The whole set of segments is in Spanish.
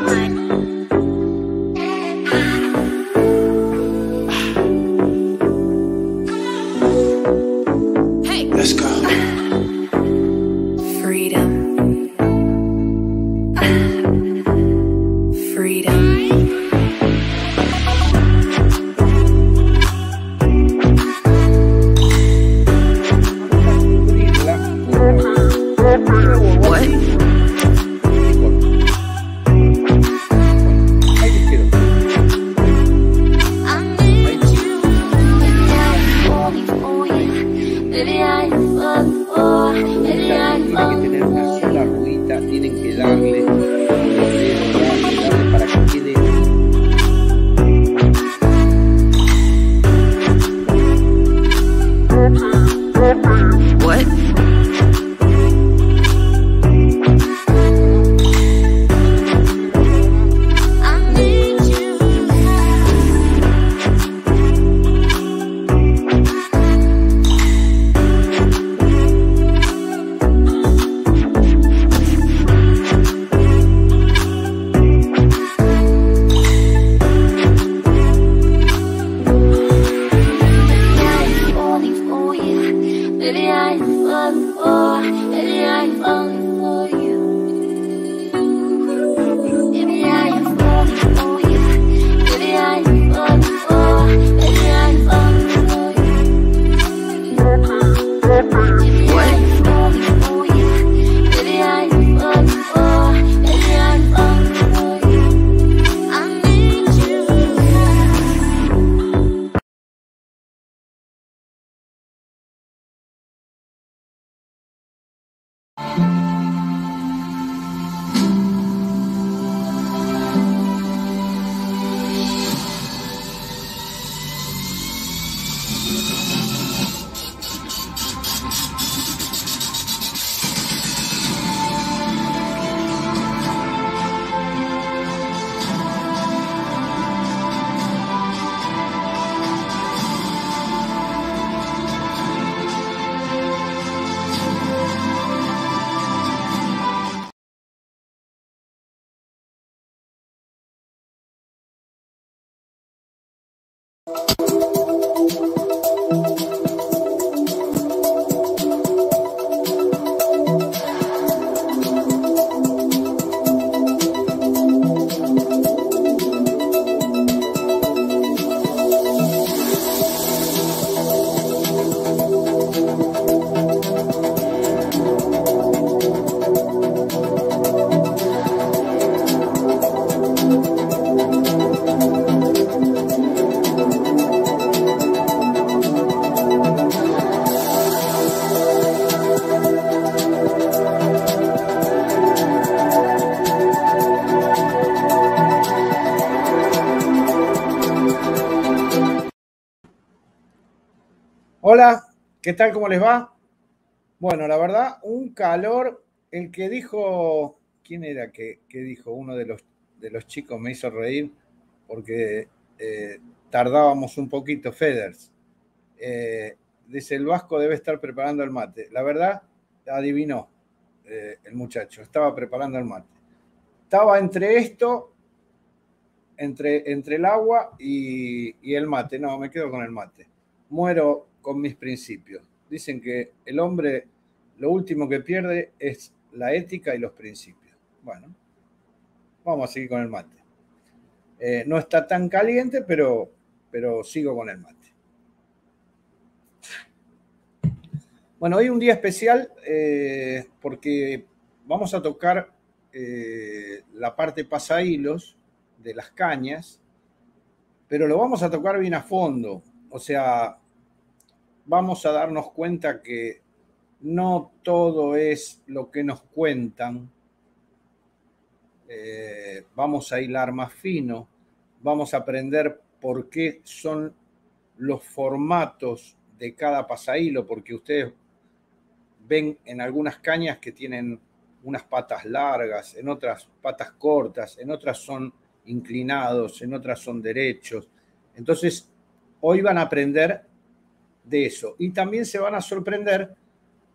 One. ¿Qué tal? ¿Cómo les va? Bueno, la verdad, un calor. El que dijo, ¿quién era que, que dijo? Uno de los, de los chicos me hizo reír porque eh, tardábamos un poquito, Feders. Eh, dice, el Vasco debe estar preparando el mate. La verdad, adivinó eh, el muchacho, estaba preparando el mate. Estaba entre esto, entre, entre el agua y, y el mate. No, me quedo con el mate. Muero con mis principios. Dicen que el hombre lo último que pierde es la ética y los principios. Bueno, vamos a seguir con el mate. Eh, no está tan caliente, pero, pero sigo con el mate. Bueno, hoy un día especial eh, porque vamos a tocar eh, la parte pasahilos de las cañas, pero lo vamos a tocar bien a fondo. O sea, vamos a darnos cuenta que no todo es lo que nos cuentan. Eh, vamos a hilar más fino, vamos a aprender por qué son los formatos de cada pasahilo, porque ustedes ven en algunas cañas que tienen unas patas largas, en otras patas cortas, en otras son inclinados, en otras son derechos. Entonces, hoy van a aprender de eso. Y también se van a sorprender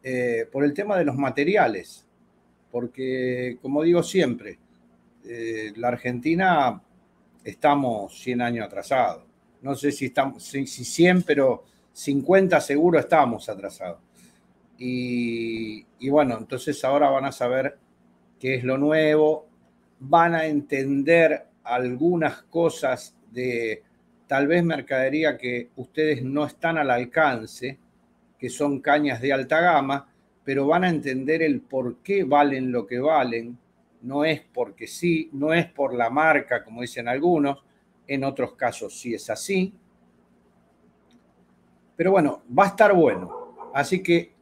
eh, por el tema de los materiales, porque, como digo siempre, eh, la Argentina estamos 100 años atrasados. No sé si, estamos, si, si 100, pero 50 seguro estamos atrasados. Y, y bueno, entonces ahora van a saber qué es lo nuevo, van a entender algunas cosas de tal vez mercadería que ustedes no están al alcance, que son cañas de alta gama, pero van a entender el por qué valen lo que valen. No es porque sí, no es por la marca, como dicen algunos, en otros casos sí es así. Pero bueno, va a estar bueno. Así que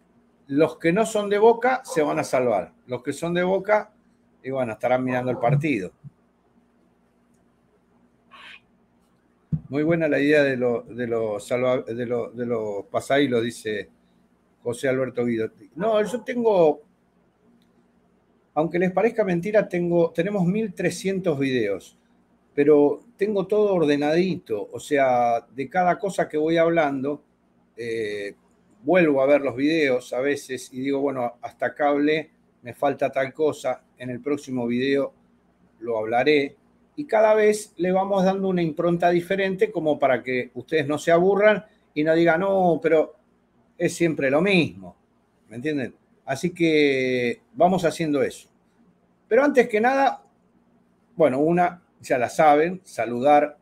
los que no son de Boca se van a salvar. Los que son de Boca, y bueno, estarán mirando el partido. Muy buena la idea de los de los de los pasailos, dice José Alberto Guido. No, yo tengo, aunque les parezca mentira, tengo, tenemos 1300 videos, pero tengo todo ordenadito. O sea, de cada cosa que voy hablando, eh, vuelvo a ver los videos a veces y digo, bueno, hasta acá hablé, me falta tal cosa, en el próximo video lo hablaré y cada vez le vamos dando una impronta diferente como para que ustedes no se aburran y no digan, no, pero es siempre lo mismo, ¿me entienden? Así que vamos haciendo eso. Pero antes que nada, bueno, una, ya la saben, saludar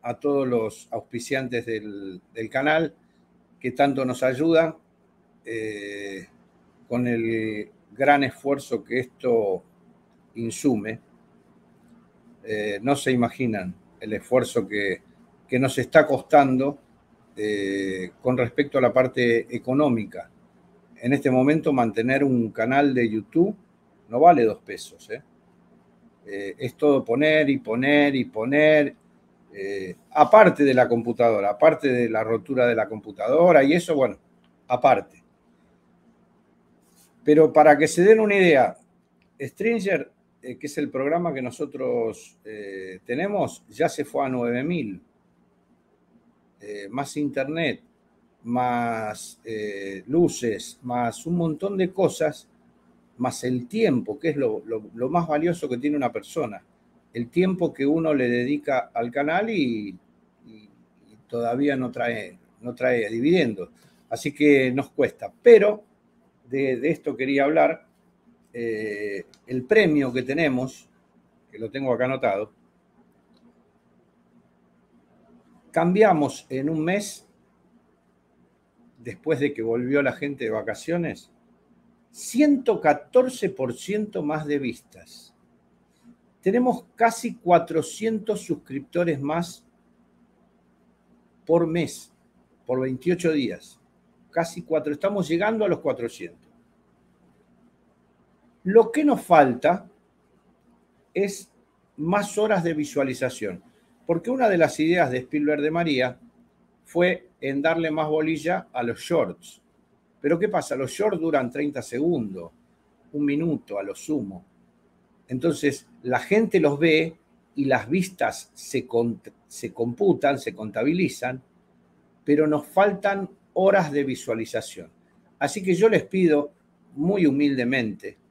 a todos los auspiciantes del, canal que tanto nos ayudan eh, con el gran esfuerzo que esto insume. Eh, no se imaginan el esfuerzo que, que nos está costando eh, con respecto a la parte económica. En este momento mantener un canal de YouTube no vale dos pesos. ¿eh? Es todo poner y poner y poner, aparte de la computadora, aparte de la rotura de la computadora y eso, bueno, aparte. Pero para que se den una idea, Stringer, eh, que es el programa que nosotros eh, tenemos, ya se fue a 9000. Eh, más internet, más eh, luces, más un montón de cosas, más el tiempo, que es lo, más valioso que tiene una persona. El tiempo que uno le dedica al canal y todavía no trae, no trae dividendos. Así que nos cuesta. Pero de, de esto quería hablar. Eh, el premio que tenemos, que lo tengo acá anotado, cambiamos en un mes, después de que volvió la gente de vacaciones, 114% más de vistas. Tenemos casi 400 suscriptores más por mes, por 28 días. Casi 4, estamos llegando a los 400. Lo que nos falta es más horas de visualización, porque una de las ideas de Spielberg de María fue en darle más bolilla a los shorts. Pero ¿qué pasa? Los shorts duran 30 segundos, un minuto a lo sumo. Entonces, la gente los ve y las vistas se, se computan, se contabilizan, pero nos faltan horas de visualización. Así que yo les pido muy humildemente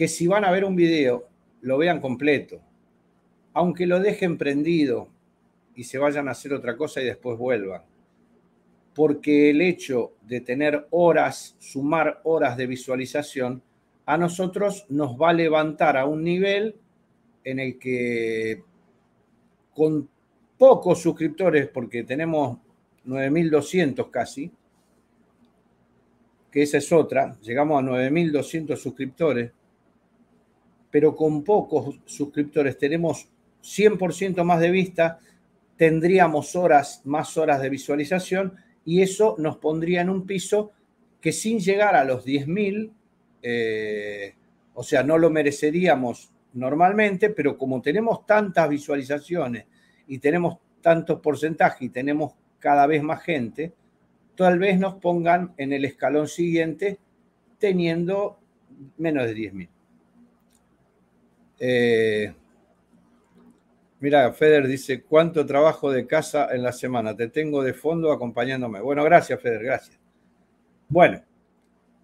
que si van a ver un video, lo vean completo, aunque lo dejen prendido y se vayan a hacer otra cosa y después vuelvan. Porque el hecho de tener horas, sumar horas de visualización, a nosotros nos va a levantar a un nivel en el que con pocos suscriptores, porque tenemos 9.200 casi, que esa es otra, llegamos a 9.200 suscriptores, pero con pocos suscriptores tenemos 100% más de vista, tendríamos horas, más horas de visualización y eso nos pondría en un piso que sin llegar a los 10.000, eh, o sea, no lo mereceríamos normalmente, pero como tenemos tantas visualizaciones y tenemos tantos porcentajes y tenemos cada vez más gente, tal vez nos pongan en el escalón siguiente teniendo menos de 10.000. Eh, mira, Feder dice, ¿cuánto trabajo de casa en la semana? Te tengo de fondo acompañándome. Bueno, gracias, Feder, gracias. Bueno,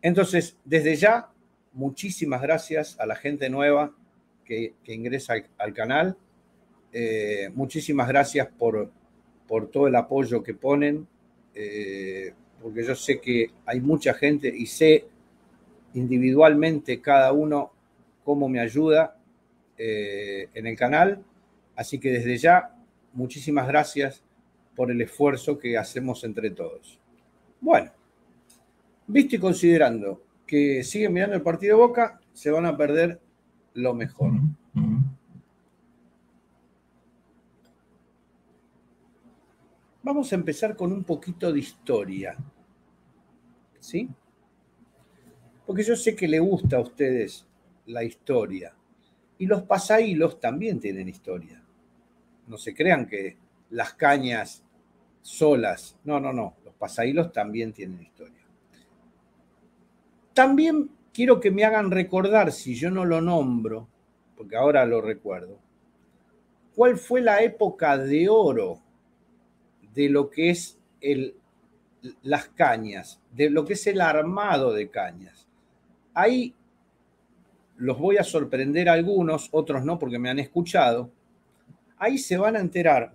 entonces, desde ya, muchísimas gracias a la gente nueva que, ingresa al, al canal. Eh, muchísimas gracias por, por todo el apoyo que ponen, eh, porque yo sé que hay mucha gente y sé individualmente cada uno cómo me ayuda eh, en el canal. Así que desde ya, muchísimas gracias por el esfuerzo que hacemos entre todos. Bueno, visto y considerando que siguen mirando el partido de Boca, se van a perder lo mejor. Vamos a empezar con un poquito de historia. ¿Sí? Porque yo sé que le gusta a ustedes la historia. Y los pasahilos también tienen historia. No se crean que las cañas solas. No, no, no. Los pasahilos también tienen historia. También quiero que me hagan recordar, si yo no lo nombro, porque ahora lo recuerdo, cuál fue la época de oro de lo que es el, las cañas, de lo que es el armado de cañas. Ahí los voy a sorprender a algunos, otros no porque me han escuchado. Ahí se van a enterar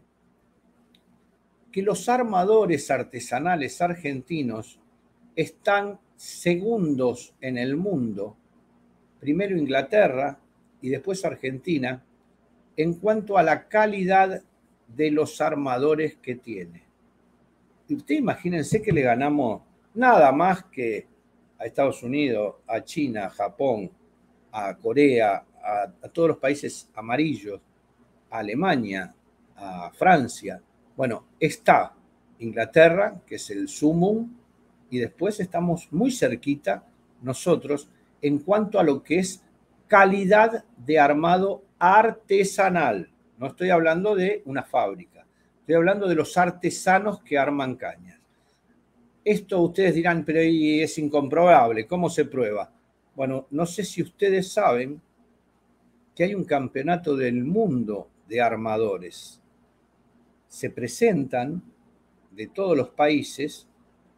que los armadores artesanales argentinos están segundos en el mundo, primero Inglaterra y después Argentina, en cuanto a la calidad de los armadores que tiene. Y usted imagínense que le ganamos nada más que a Estados Unidos, a China, a Japón, a Corea, a, todos los países amarillos, a Alemania, a Francia. Bueno, está Inglaterra, que es el sumum, y después estamos muy cerquita nosotros en cuanto a lo que es calidad de armado artesanal. No estoy hablando de una fábrica, estoy hablando de los artesanos que arman cañas. Esto ustedes dirán, pero es incomprobable, ¿cómo se prueba? Bueno, no sé si ustedes saben que hay un campeonato del mundo de armadores. Se presentan de todos los países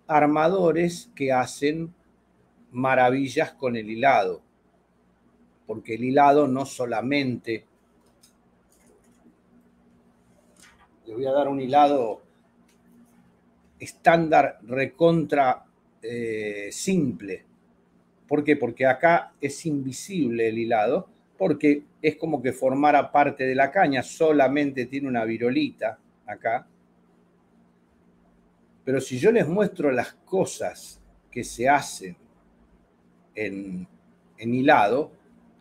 armadores que hacen maravillas con el hilado, porque el hilado no solamente... Le voy a dar un hilado estándar recontra eh, simple. ¿Por qué? Porque acá es invisible el hilado, porque es como que formara parte de la caña, solamente tiene una virolita acá, pero si yo les muestro las cosas que se hacen en, en hilado,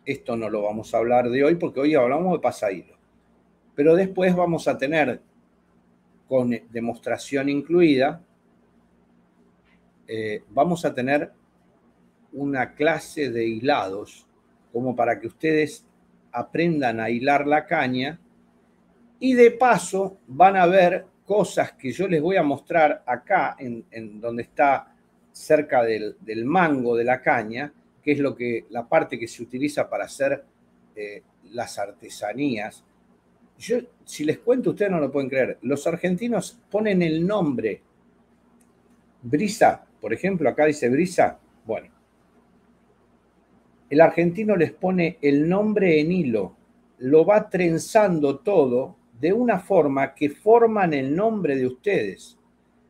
esto no lo vamos a hablar de hoy porque hoy hablamos de pasahilo. Pero después vamos a tener, con demostración incluida, eh, vamos a tener una clase de hilados como para que ustedes aprendan a hilar la caña y de paso van a ver cosas que yo les voy a mostrar acá, en, donde está cerca del, del, mango de la caña, que es lo que, la parte que se utiliza para hacer eh, las artesanías. Yo, si les cuento, ustedes no lo pueden creer. Los argentinos ponen el nombre brisa, por ejemplo, acá dice brisa. Bueno, el argentino les pone el nombre en hilo, lo va trenzando todo de una forma que forman el nombre de ustedes.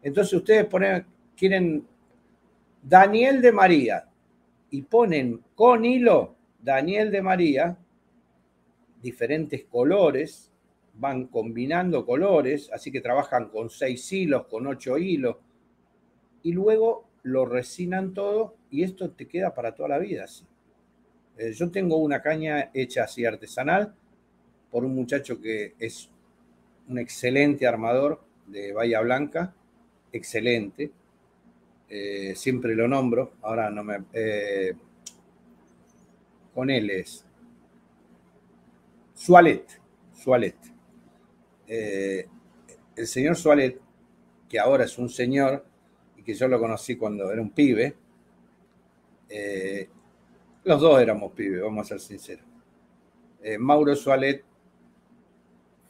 Entonces ustedes ponen, quieren Daniel de María y ponen con hilo Daniel de María, diferentes colores, van combinando colores, así que trabajan con seis hilos, con ocho hilos, y luego lo resinan todo y esto te queda para toda la vida. Así. Eh, yo tengo una caña hecha así artesanal por un muchacho que es un excelente armador de Bahía Blanca, excelente. Eh, siempre lo nombro, ahora no me... Eh, con él es Sualet, Sualet. El señor Sualet, que ahora es un señor y que yo lo conocí cuando era un pibe, los dos éramos pibes, vamos a ser sinceros. Eh, Mauro Sualet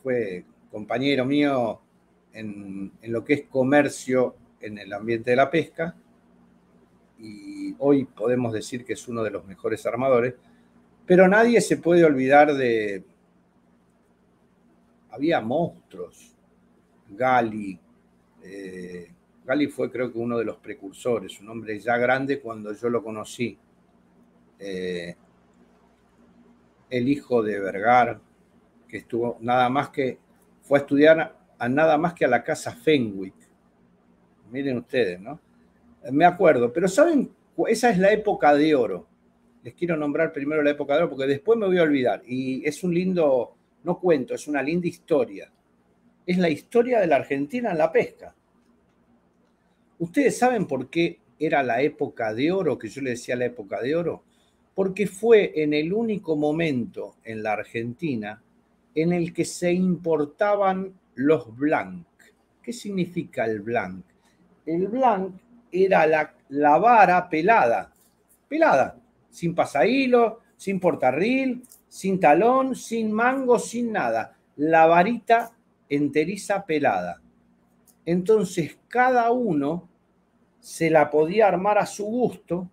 fue compañero mío en, lo que es comercio en el ambiente de la pesca y hoy podemos decir que es uno de los mejores armadores. Pero nadie se puede olvidar de... Había monstruos. Gali. eh, Gali fue creo que uno de los precursores, un hombre ya grande cuando yo lo conocí. Eh, el hijo de Vergar, que estuvo nada más que, fue a estudiar a nada más que a la casa Fenwick. Miren ustedes, ¿no? Me acuerdo, pero ¿saben? Esa es la época de oro. Les quiero nombrar primero la época de oro porque después me voy a olvidar. Y es un lindo, no cuento, es una linda historia. Es la historia de la Argentina en la pesca. ¿Ustedes saben por qué era la época de oro, que yo le decía la época de oro? Porque fue en el único momento en la Argentina en el que se importaban los blanc. ¿Qué significa el blanc? El blanc era la, la vara pelada, pelada, sin pasahilo, sin portarril, sin talón, sin mango, sin nada. La varita enteriza pelada. Entonces cada uno se la podía armar a su gusto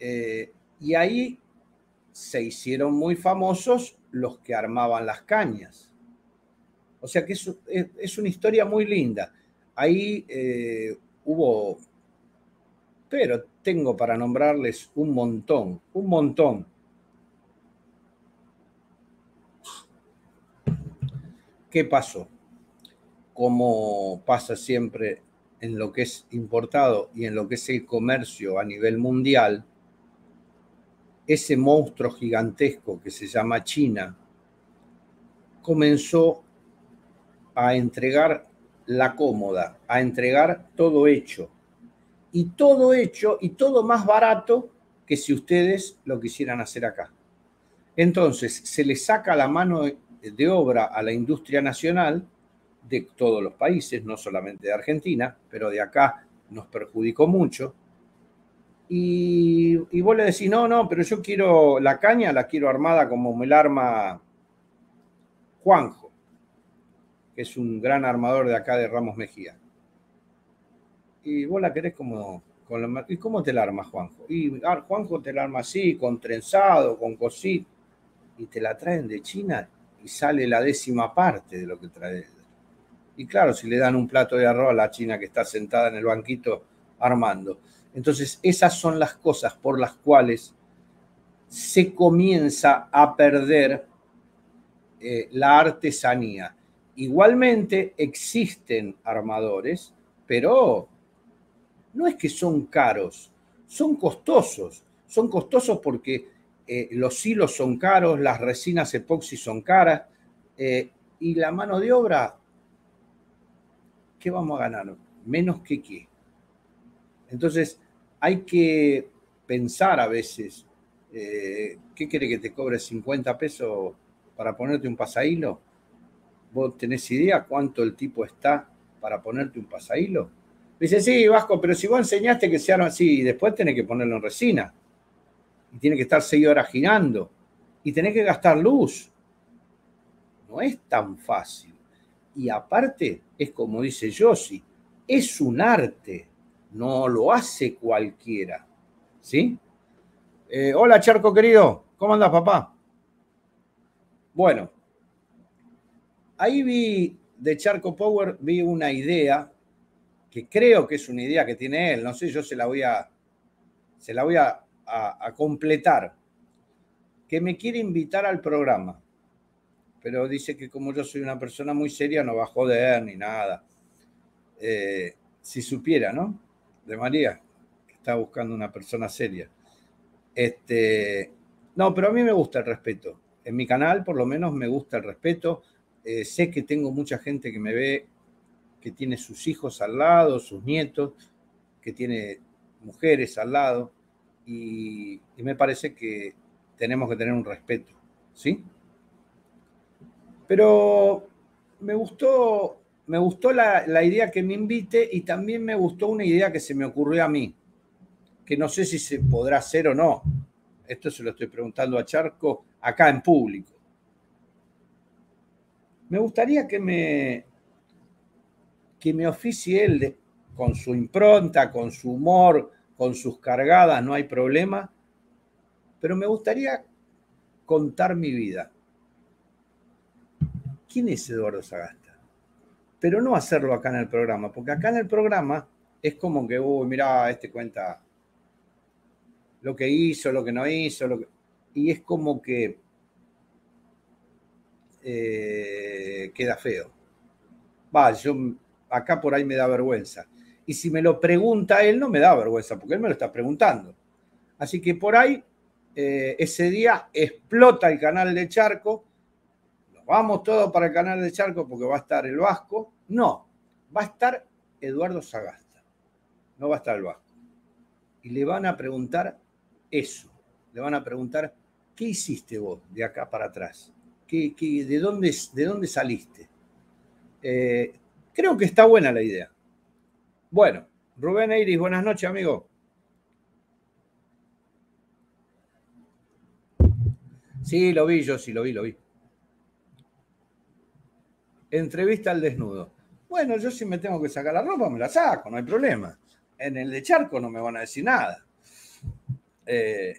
eh, y ahí se hicieron muy famosos los que armaban las cañas. O sea que es, una historia muy linda. Ahí eh, hubo, pero tengo para nombrarles un montón, un montón. ¿Qué pasó? Como pasa siempre en lo que es importado y en lo que es el comercio a nivel mundial, ese monstruo gigantesco que se llama China comenzó a entregar la cómoda, a entregar todo hecho. Y todo hecho y todo más barato que si ustedes lo quisieran hacer acá. Entonces, se le saca la mano de obra a la industria nacional de todos los países, no solamente de Argentina, pero de acá nos perjudicó mucho. Y, y, vos le decís, no, no, pero yo quiero la caña, la quiero armada como me la arma Juanjo, que es un gran armador de acá de Ramos Mejía. Y vos la querés como... Con la, ¿Y cómo te la arma Juanjo? Y ah, Juanjo te la arma así, con trenzado, con cosito. Y te la traen de China y sale la décima parte de lo que trae. Y claro, si le dan un plato de arroz a la china que está sentada en el banquito armando. Entonces, esas son las cosas por las cuales se comienza a perder eh, la artesanía. Igualmente existen armadores, pero no es que son caros, son costosos. Son costosos porque eh, los hilos son caros, las resinas epoxi son caras eh, y la mano de obra, ¿qué vamos a ganar? Menos que qué. Entonces, hay que pensar a veces, eh, ¿qué quiere que te cobre 50 pesos para ponerte un pasahilo? ¿Vos tenés idea cuánto el tipo está para ponerte un pasahilo? Dice, sí, Vasco, pero si vos enseñaste que se así, después tenés que ponerlo en resina. Y tiene que estar seis horas girando. Y tenés que gastar luz. No es tan fácil. Y aparte, es como dice Yossi, es un arte no lo hace cualquiera. ¿Sí? Eh, hola, Charco querido. ¿Cómo andas, papá? Bueno, ahí vi de Charco Power, vi una idea que creo que es una idea que tiene él. No sé, yo se la voy a, se la voy a, completar. Que me quiere invitar al programa. Pero dice que como yo soy una persona muy seria, no va a joder ni nada. Eh, si supiera, ¿no? De María, que está buscando una persona seria. Este, no, pero a mí me gusta el respeto. En mi canal, por lo menos, me gusta el respeto. Eh, sé que tengo mucha gente que me ve que tiene sus hijos al lado, sus nietos, que tiene mujeres al lado, y, y me parece que tenemos que tener un respeto, ¿sí? Pero me gustó me gustó la, idea que me invite y también me gustó una idea que se me ocurrió a mí, que no sé si se podrá hacer o no. Esto se lo estoy preguntando a Charco acá en público. Me gustaría que me, que me oficie él con su impronta, con su humor, con sus cargadas, no hay problema, pero me gustaría contar mi vida. ¿Quién es Eduardo Sagasta? Pero no hacerlo acá en el programa, porque acá en el programa es como que, uy, mirá, este cuenta lo que hizo, lo que no hizo, lo que... y es como que eh, queda feo. Va, yo acá por ahí me da vergüenza. Y si me lo pregunta él, no me da vergüenza, porque él me lo está preguntando. Así que por ahí, eh, ese día explota el canal de Charco. Vamos todos para el canal de Charco porque va a estar el Vasco. No, va a estar Eduardo Sagasta. No va a estar el Vasco. Y le van a preguntar eso. Le van a preguntar, ¿qué hiciste vos de acá para atrás? ¿Qué, qué- de, dónde, ¿De dónde saliste? Eh, creo que está buena la idea. Bueno, Rubén Eiris, buenas noches, amigo. Sí, lo vi, yo sí, lo vi, lo vi. Entrevista al desnudo. Bueno, yo si me tengo que sacar la ropa, me la saco, no hay problema. En el de charco no me van a decir nada. Eh,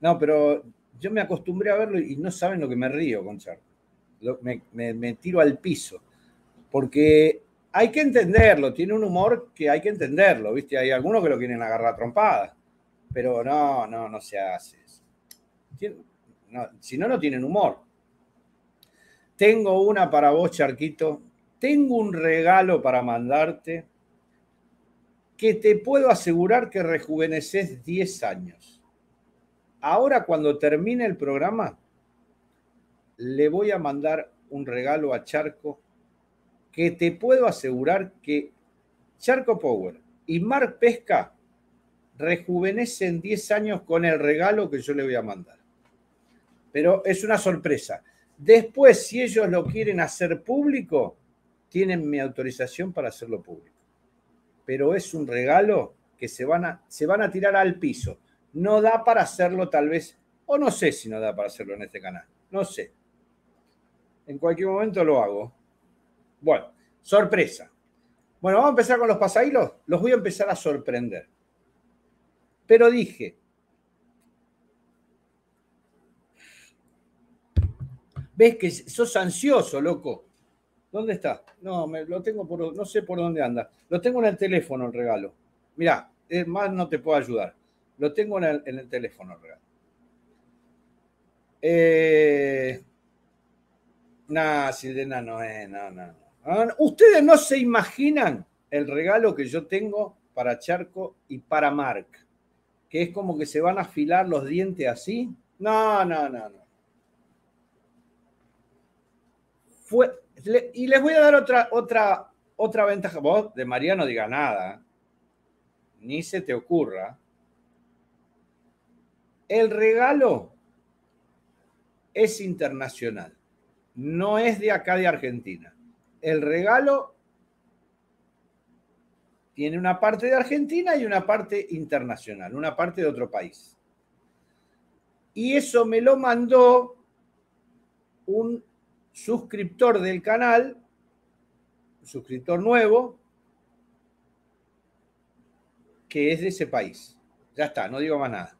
no, pero yo me acostumbré a verlo y no saben lo que me río con charco. Me, tiro al piso. Porque hay que entenderlo, tiene un humor que hay que entenderlo, ¿viste? Hay algunos que lo quieren agarrar trompadas, pero no, no, no se hace eso. Si no, no tienen humor. Tengo una para vos, Charquito. Tengo un regalo para mandarte que te puedo asegurar que rejuveneces 10 años. Ahora, cuando termine el programa, le voy a mandar un regalo a Charco que te puedo asegurar que Charco Power y Mark Pesca rejuvenecen 10 años con el regalo que yo le voy a mandar. Pero es una sorpresa. Después, si ellos lo quieren hacer público, tienen mi autorización para hacerlo público. Pero es un regalo que se van a, se van a tirar al piso. No da para hacerlo tal vez, o no sé si no da para hacerlo en este canal. No sé. En cualquier momento lo hago. Bueno, sorpresa. Bueno, vamos a empezar con los pasahilos. Los voy a empezar a sorprender. Pero dije, ves que sos ansioso, loco. ¿Dónde está? No, me, lo tengo por, no sé por dónde anda. Lo tengo en el teléfono el regalo. Mirá, es más no te puedo ayudar. Lo tengo en el, en el teléfono el regalo. Eh, no, Silena no es, no, no, no. Ah, Ustedes no se imaginan el regalo que yo tengo para Charco y para Mark, que es como que se van a afilar los dientes así. No, no, no, no. Le- y les voy a dar otra, otra, otra ventaja. Vos de María no diga nada, ni se te ocurra. El regalo es internacional, no es de acá de Argentina. El regalo tiene una parte de Argentina y una parte internacional, una parte de otro país. Y eso me lo mandó un suscriptor del canal, suscriptor nuevo, que es de ese país. Ya está, no digo más nada.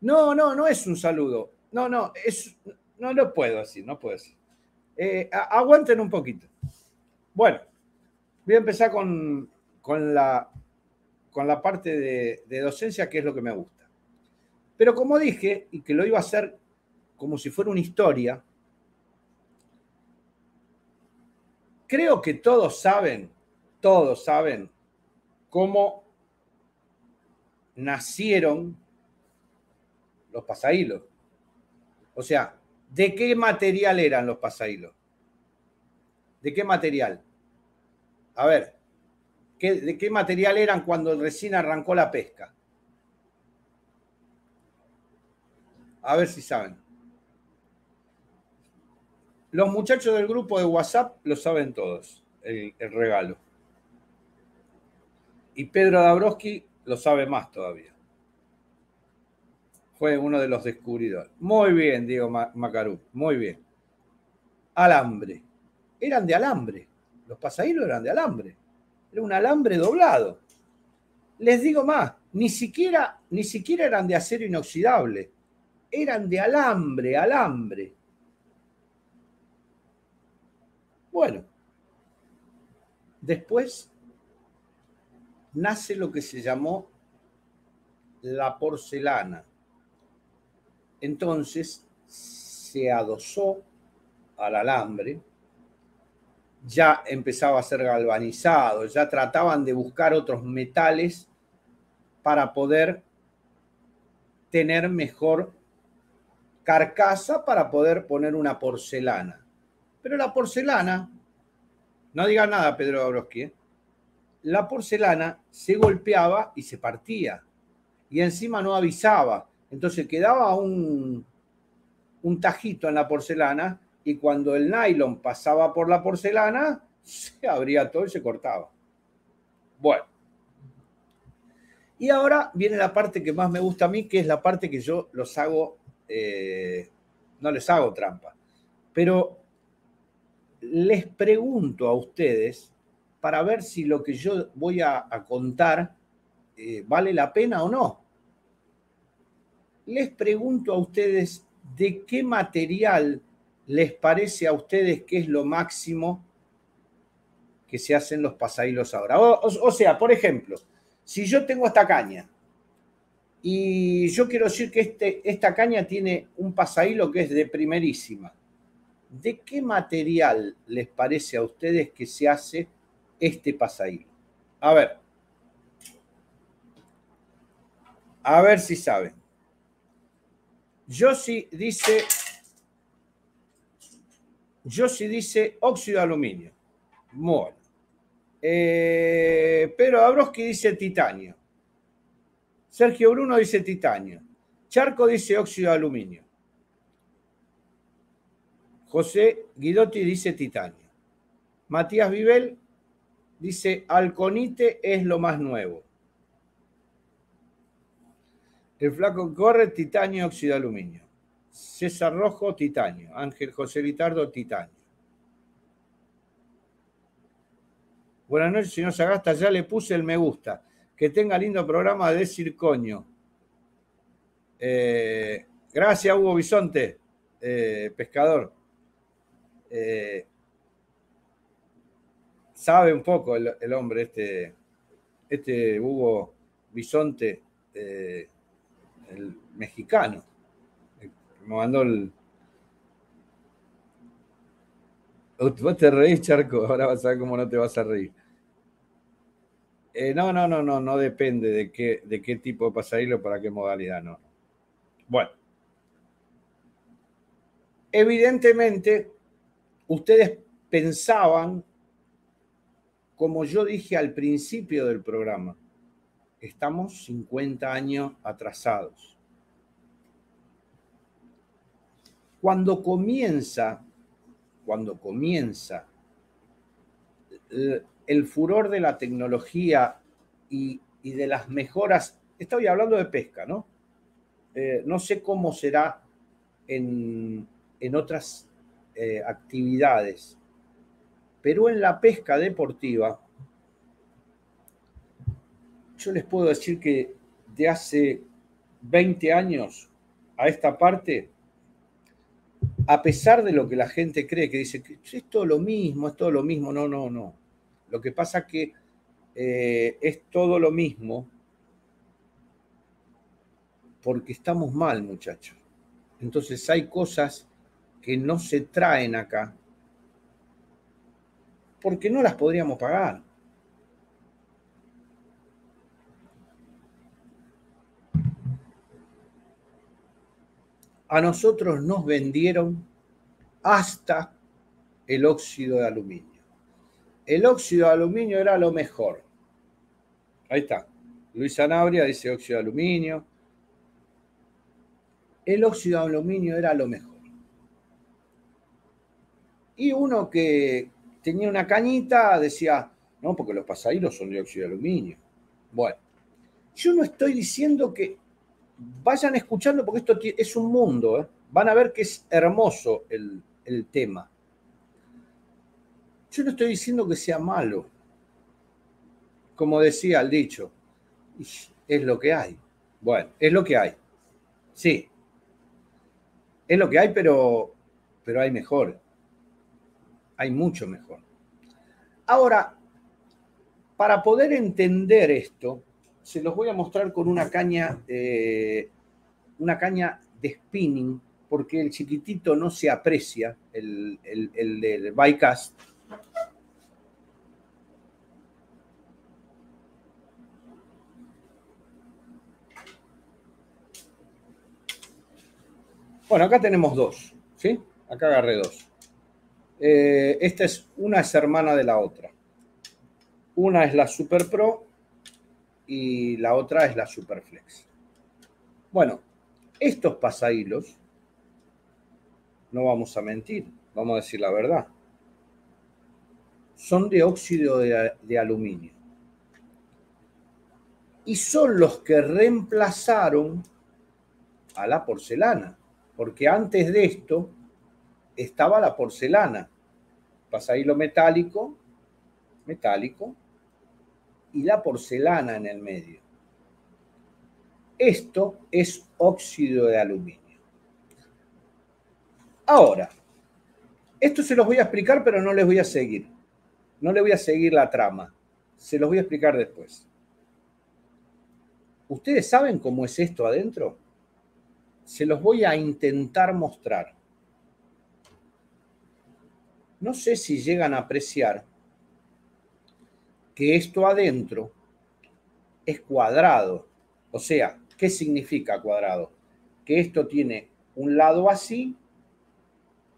No, no, no es un saludo. No, no, es, no lo puedo decir, no puedo decir. Eh, aguanten un poquito. Bueno, voy a empezar con, con la, con la parte de docencia, que es lo que me gusta. Pero como dije, y que lo iba a hacer como si fuera una historia, creo que todos saben, todos saben cómo nacieron los pasahilos. O sea, ¿de qué material eran los pasahilos? ¿De qué material? A ver, ¿qué- ¿de qué material eran cuando recién arrancó la pesca? A ver si saben. Los muchachos del grupo de WhatsApp lo saben todos, el, regalo. Y Pedro Dabrowski lo sabe más todavía. Fue uno de los descubridores. Muy bien, Diego Ma- Macarú, muy bien. Alambre. Eran de alambre. Los pasahilos eran de alambre. Era un alambre doblado. Les digo más, ni siquiera, ni siquiera eran de acero inoxidable, eran de alambre, alambre. Bueno, después nace lo que se llamó la porcelana. Entonces se adosó al alambre, ya empezaba a ser galvanizado, ya trataban de buscar otros metales para poder tener mejor carcasa para poder poner una porcelana. Pero la porcelana, no diga nada Pedro Dabrowski, ¿eh? la porcelana se golpeaba y se partía. Y encima no avisaba. Entonces quedaba un, un tajito en la porcelana y cuando el nylon pasaba por la porcelana, se abría todo y se cortaba. Bueno. Y ahora viene la parte que más me gusta a mí, que es la parte que yo los hago, eh, no les hago trampa, pero les pregunto a ustedes para ver si lo que yo voy a, contar eh, vale la pena o no. Les pregunto a ustedes de qué material les parece a ustedes que es lo máximo que se hacen los pasahilos ahora. O, o- o sea, por ejemplo, si yo tengo esta caña y yo quiero decir que este, esta caña tiene un pasahilo que es de primerísima, ¿de qué material les parece a ustedes que se hace este pasahilo? A ver. A ver si saben. Yossi dice. Dice óxido de aluminio. Bueno. Eh, Pedro Dabrowski dice titanio. Sergio Bruno dice titanio. Charco dice óxido de aluminio. José Guidotti dice titanio. Matías Vivel dice alconite es lo más nuevo. El flaco corre titanio óxido aluminio. César Rojo, titanio. Ángel José Vitardo, titanio. Buenas noches, señor Sagasta. Ya le puse el me gusta. Que tenga lindo programa de circonio. Eh, gracias, Hugo Bisonte, eh, pescador. Eh, sabe un poco el, hombre, este, este Hugo Bisonte, eh, el mexicano. Me mandó el. Vos te reís, Charco, ahora vas a ver cómo no te vas a reír. Eh, no, no, no, no, no depende de qué, de qué tipo de pasahilo, para qué modalidad, no. Bueno. Evidentemente, ustedes pensaban, como yo dije al principio del programa, estamos 50 años atrasados. Cuando comienza, cuando comienza el, furor de la tecnología y, y, de las mejoras, estoy hablando de pesca, ¿no? Eh, no sé cómo será en, en otras eh, actividades, pero en la pesca deportiva, yo les puedo decir que de hace 20 años a esta parte, a pesar de lo que la gente cree, que dice que es todo lo mismo, es todo lo mismo, no, no, no. Lo que pasa que eh, es todo lo mismo porque estamos mal, muchachos. Entonces hay cosas que no se traen acá porque no las podríamos pagar. A nosotros nos vendieron hasta el óxido de aluminio. El óxido de aluminio era lo mejor. Ahí está. Luis Sanabria dice óxido de aluminio. El óxido de aluminio era lo mejor. Y uno que tenía una cañita decía, no, porque los pasajeros son de óxido de aluminio. Bueno, yo no estoy diciendo que vayan escuchando porque esto es un mundo. ¿eh? Van a ver que es hermoso el, el tema. Yo no estoy diciendo que sea malo. Como decía el dicho, es lo que hay. Bueno, es lo que hay. Sí. Es lo que hay, pero, pero hay mejor. Hay mucho mejor. Ahora, para poder entender esto, se los voy a mostrar con una caña, eh, una caña de spinning, porque el chiquitito no se aprecia, el, el, el bycast. Bueno, acá tenemos dos, ¿sí? Acá agarré dos. Eh, esta es, una es hermana de la otra. Una es la Super Pro y la otra es la Superflex. Bueno, estos pasahilos, no vamos a mentir, vamos a decir la verdad, son de óxido de aluminio. Y son los que reemplazaron a la porcelana, porque antes de esto estaba la porcelana, pasahilo metálico, metálico, y la porcelana en el medio. Esto es óxido de aluminio. Ahora, esto se los voy a explicar, pero no les voy a seguir. No les voy a seguir la trama. Se los voy a explicar después. ¿Ustedes saben cómo es esto adentro? Se los voy a intentar mostrar. No sé si llegan a apreciar que esto adentro es cuadrado. O sea, ¿qué significa cuadrado? Que esto tiene un lado así,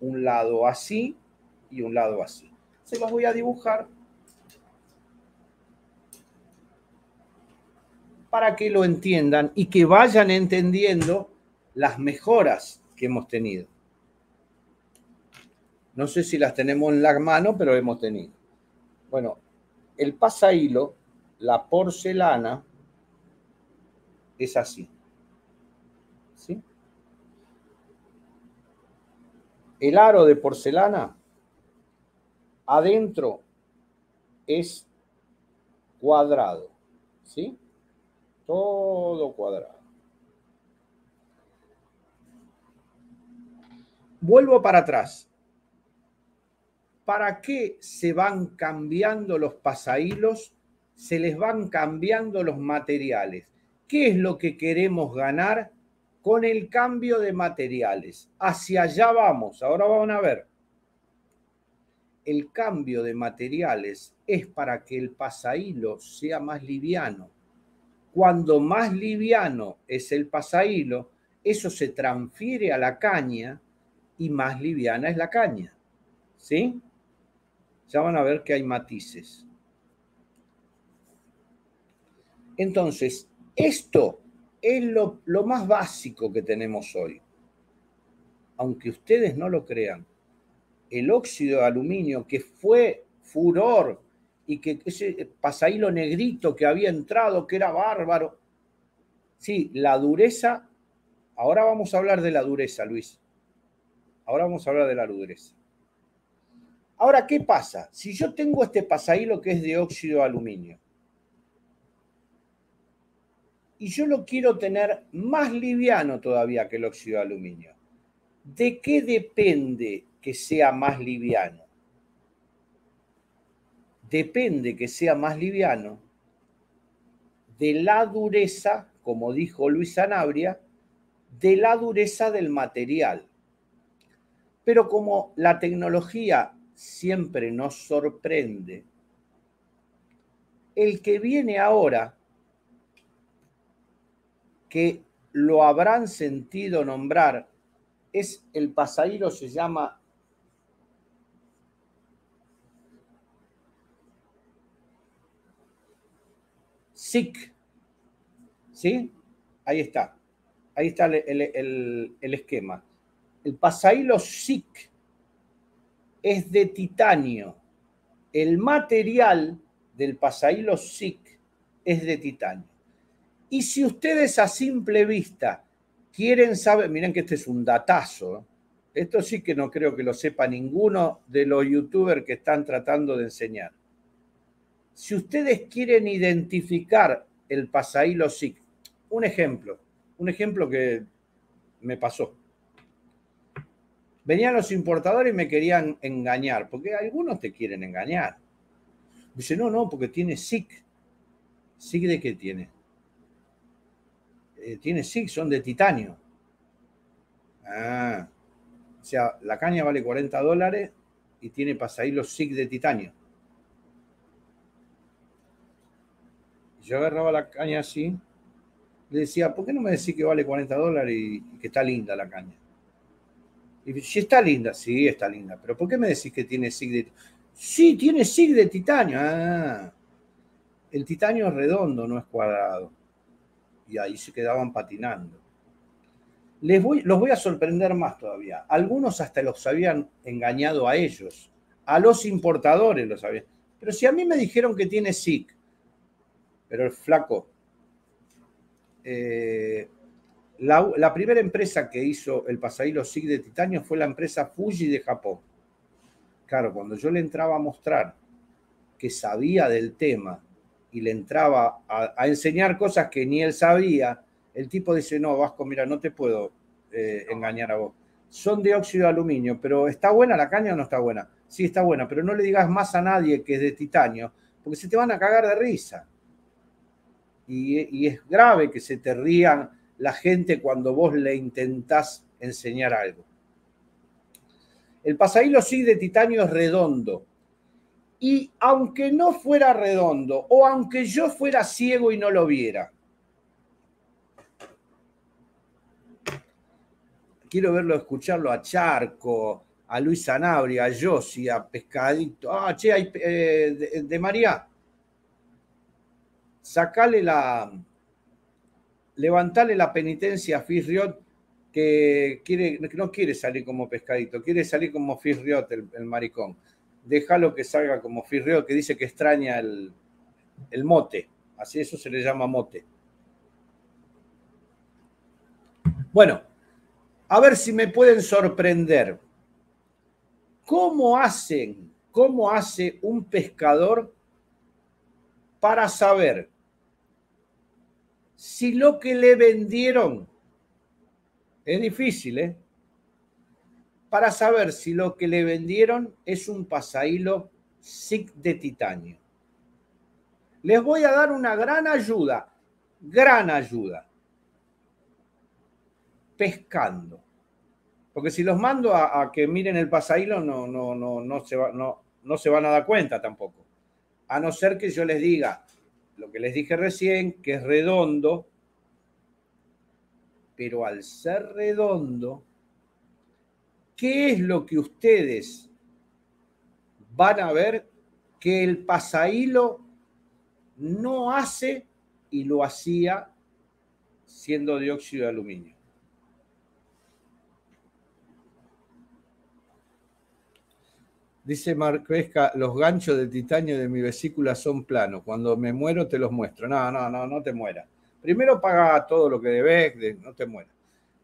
un lado así y un lado así. Se los voy a dibujar para que lo entiendan y que vayan entendiendo las mejoras que hemos tenido. No sé si las tenemos en la mano, pero hemos tenido. Bueno, el pasahilo, la porcelana, es así. ¿Sí? El aro de porcelana, adentro es cuadrado. ¿Sí? Todo cuadrado. Vuelvo para atrás. ¿Para qué se van cambiando los pasahilos? Se les van cambiando los materiales. ¿Qué es lo que queremos ganar con el cambio de materiales? Hacia allá vamos. Ahora van a ver. El cambio de materiales es para que el pasahilo sea más liviano. Cuando más liviano es el pasahilo, eso se transfiere a la caña y más liviana es la caña. ¿Sí? Ya van a ver que hay matices. Entonces, esto es lo, más básico que tenemos hoy. Aunque ustedes no lo crean, el óxido de aluminio que fue furor y que ese pasahilo negrito que había entrado, que era bárbaro. Sí, la dureza, ahora vamos a hablar de la dureza, Luis. Ahora vamos a hablar de la dureza. Ahora, ¿qué pasa? Si yo tengo este pasahilo que es de óxido de aluminio y yo lo quiero tener más liviano todavía que el óxido de aluminio, ¿de qué depende que sea más liviano? Depende que sea más liviano de la dureza, como dijo Luis Sanabria, de la dureza del material. Pero como la tecnología siempre nos sorprende, el que viene ahora, que lo habrán sentido nombrar, es el pasahilo, se llama SIC. ¿Sí? Ahí está. Ahí está el, el, el, esquema. El pasahilo SIC es de titanio. El material del pasahilo SIC es de titanio. Y si ustedes a simple vista quieren saber, miren que este es un datazo, esto sí que no creo que lo sepa ninguno de los youtubers que están tratando de enseñar. Si ustedes quieren identificar el pasahilo SIC un ejemplo, un ejemplo que me pasó. Venían los importadores y me querían engañar, porque algunos te quieren engañar. Dice, no, no, porque tiene SIC. ¿SIC de qué tiene? Eh, tiene SIC, son de titanio. Ah, o sea, la caña vale 40 dólares y tiene pasahilos SIC de titanio. Yo agarraba la caña así, le decía, ¿por qué no me decís que vale 40 dólares y que está linda la caña? Y si está linda, sí, está linda, pero ¿por qué me decís que tiene SIG de Sí, tiene SIG de titanio. Ah, el titanio es redondo, no es cuadrado. Y ahí se quedaban patinando. Les voy, los voy a sorprender más todavía. Algunos hasta los habían engañado a ellos. A los importadores los habían. Pero si a mí me dijeron que tiene SIG, pero el flaco, eh, la, la, primera empresa que hizo el pasahilo SIG de titanio fue la empresa Fuji de Japón. Claro, cuando yo le entraba a mostrar que sabía del tema y le entraba a, a enseñar cosas que ni él sabía, el tipo dice, no, Vasco, mira, no te puedo eh, engañar a vos. Son de óxido de aluminio, pero ¿está buena la caña o no está buena? Sí, está buena, pero no le digas más a nadie que es de titanio, porque se te van a cagar de risa. Y, y es grave que se te rían la gente cuando vos le intentás enseñar algo. El pasahilo sí de titanio es redondo. Y aunque no fuera redondo, o aunque yo fuera ciego y no lo viera, quiero verlo, escucharlo a Charco, a Luis Sanabria, a Yossi, a Pescadito. Ah, che, hay, eh, de, de, María. Sacale la. Levantale la penitencia a Fisriot que, quiere, que no quiere salir como pescadito, quiere salir como Fisriot, el, el maricón. Déjalo que salga como Fisriot, que dice que extraña el, el mote. Así eso se le llama mote. Bueno, a ver si me pueden sorprender. ¿Cómo hacen, cómo hace un pescador para saber si lo que le vendieron es difícil, ¿eh? Para saber si lo que le vendieron es un pasahilo SIC de titanio. Les voy a dar una gran ayuda, gran ayuda pescando. Porque si los mando a, a que miren el pasahilo, no, no, no, no, se va, no, no se van a dar cuenta tampoco. A no ser que yo les diga lo que les dije recién, que es redondo, pero al ser redondo, ¿qué es lo que ustedes van a ver que el pasahilo no hace y lo hacía siendo dióxido de aluminio? Dice Marquesca, los ganchos de titanio de mi vesícula son planos. Cuando me muero te los muestro. No, no, no, no te mueras. Primero paga todo lo que debes, no te mueras.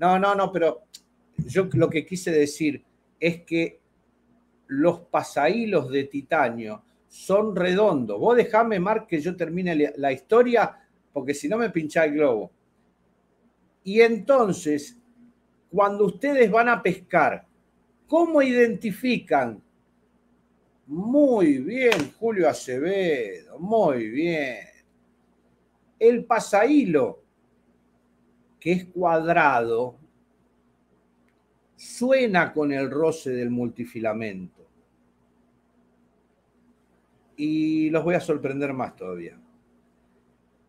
No, no, no, pero yo lo que quise decir es que los pasahilos de titanio son redondos. Vos dejame, Mar, que yo termine la historia, porque si no me pincha el globo. Y entonces, cuando ustedes van a pescar, ¿cómo identifican muy bien, Julio Acevedo, muy bien. El pasahilo, que es cuadrado, suena con el roce del multifilamento. Y los voy a sorprender más todavía.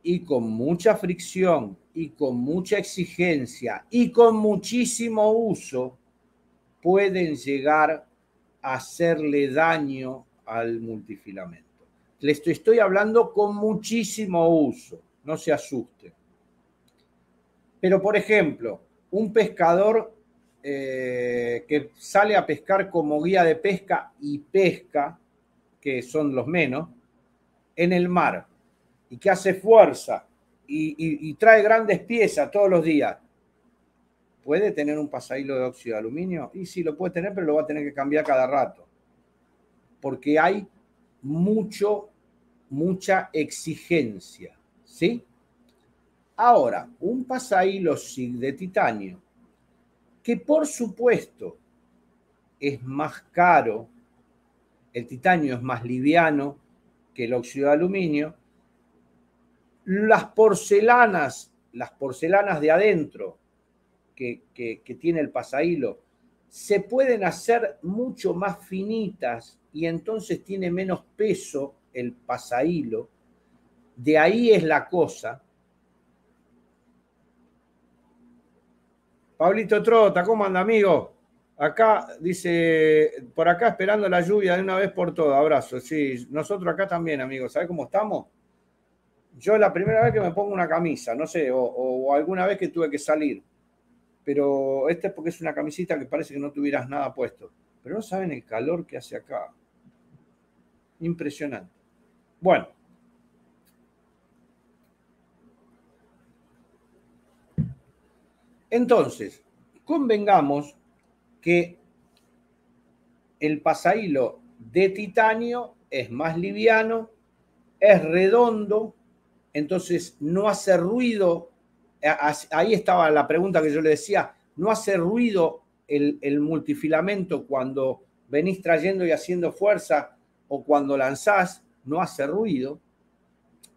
Y con mucha fricción y con mucha exigencia y con muchísimo uso, pueden llegar hacerle daño al multifilamento. Les estoy hablando con muchísimo uso, no se asusten. Pero, por ejemplo, un pescador eh, que sale a pescar como guía de pesca y pesca, que son los menos, en el mar, y que hace fuerza y, trae grandes piezas todos los días, ¿Puede tener un pasahilo de óxido de aluminio? Y sí, lo puede tener, pero lo va a tener que cambiar cada rato. Porque hay mucho, mucha exigencia. ¿Sí? Ahora, un pasahilo de titanio, que por supuesto es más caro, el titanio es más liviano que el óxido de aluminio, las porcelanas, las porcelanas de adentro que, tiene el pasahilo, se pueden hacer mucho más finitas y entonces tiene menos peso el pasahilo. De ahí es la cosa. Pablito Trota, ¿cómo anda, amigo? Acá dice, por acá esperando la lluvia de una vez por todas. Abrazo. Sí, nosotros acá también, amigo. ¿Sabes cómo estamos? Yo la primera vez que me pongo una camisa, no sé, o alguna vez que tuve que salir. Pero esta es porque es una camisita que parece que no tuvieras nada puesto. Pero no saben el calor que hace acá. Impresionante. Bueno. Entonces, convengamos que el pasahilo de titanio es más liviano, es redondo, entonces no hace ruido. Ahí estaba la pregunta que yo le decía, no hace ruido el, multifilamento cuando venís trayendo y haciendo fuerza o cuando lanzás, no hace ruido.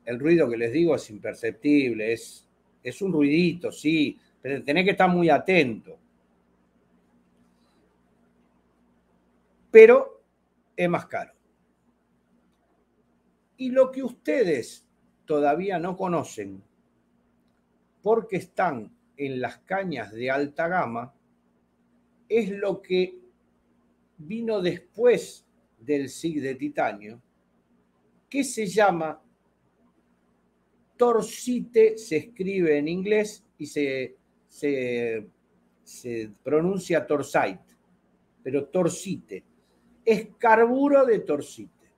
El ruido que les digo es imperceptible, es, es un ruidito, sí, pero tenés que estar muy atento. Pero es más caro. Y lo que ustedes todavía no conocen, porque están en las cañas de alta gama, es lo que vino después del SIG de titanio, que se llama torsite, se escribe en inglés y se, se, pronuncia torsite, pero torsite. Es carburo de torsite.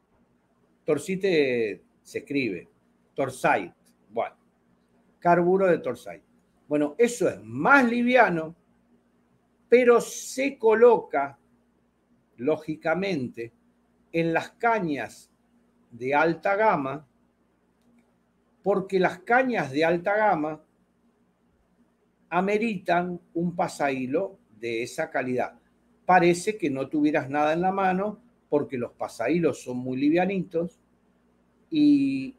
Torsite se escribe, torsite. Bueno, carburo de torsite. Bueno, eso es más liviano, pero se coloca, lógicamente, en las cañas de alta gama, porque las cañas de alta gama ameritan un pasahilo de esa calidad. Parece que no tuvieras nada en la mano porque los pasahilos son muy livianitos y,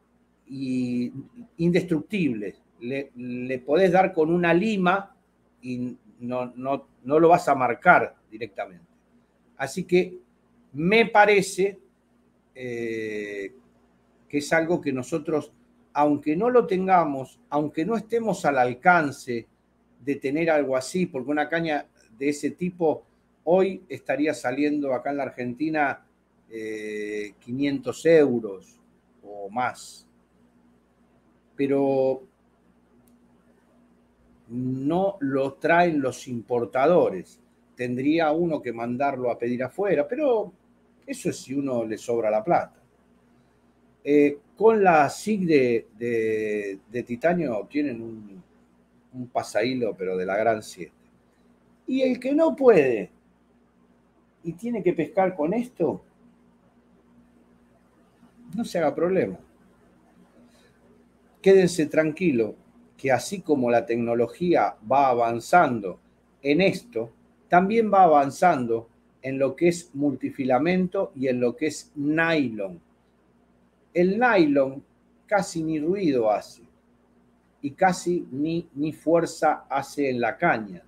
y indestructibles. Le, le, podés dar con una lima y no, no, no lo vas a marcar directamente. Así que me parece eh, que es algo que nosotros, aunque no lo tengamos, aunque no estemos al alcance de tener algo así, porque una caña de ese tipo hoy estaría saliendo acá en la Argentina eh, 500 euros o más. Pero no lo traen los importadores. Tendría uno que mandarlo a pedir afuera, pero eso es si uno le sobra la plata. Eh, con la SIG de, de, titanio tienen un, un pasahilo, pero de la gran 7. Y el que no puede y tiene que pescar con esto, no se haga problema. Quédense tranquilo que así como la tecnología va avanzando en esto, también va avanzando en lo que es multifilamento y en lo que es nylon. El nylon casi ni ruido hace y casi ni, ni fuerza hace en la caña.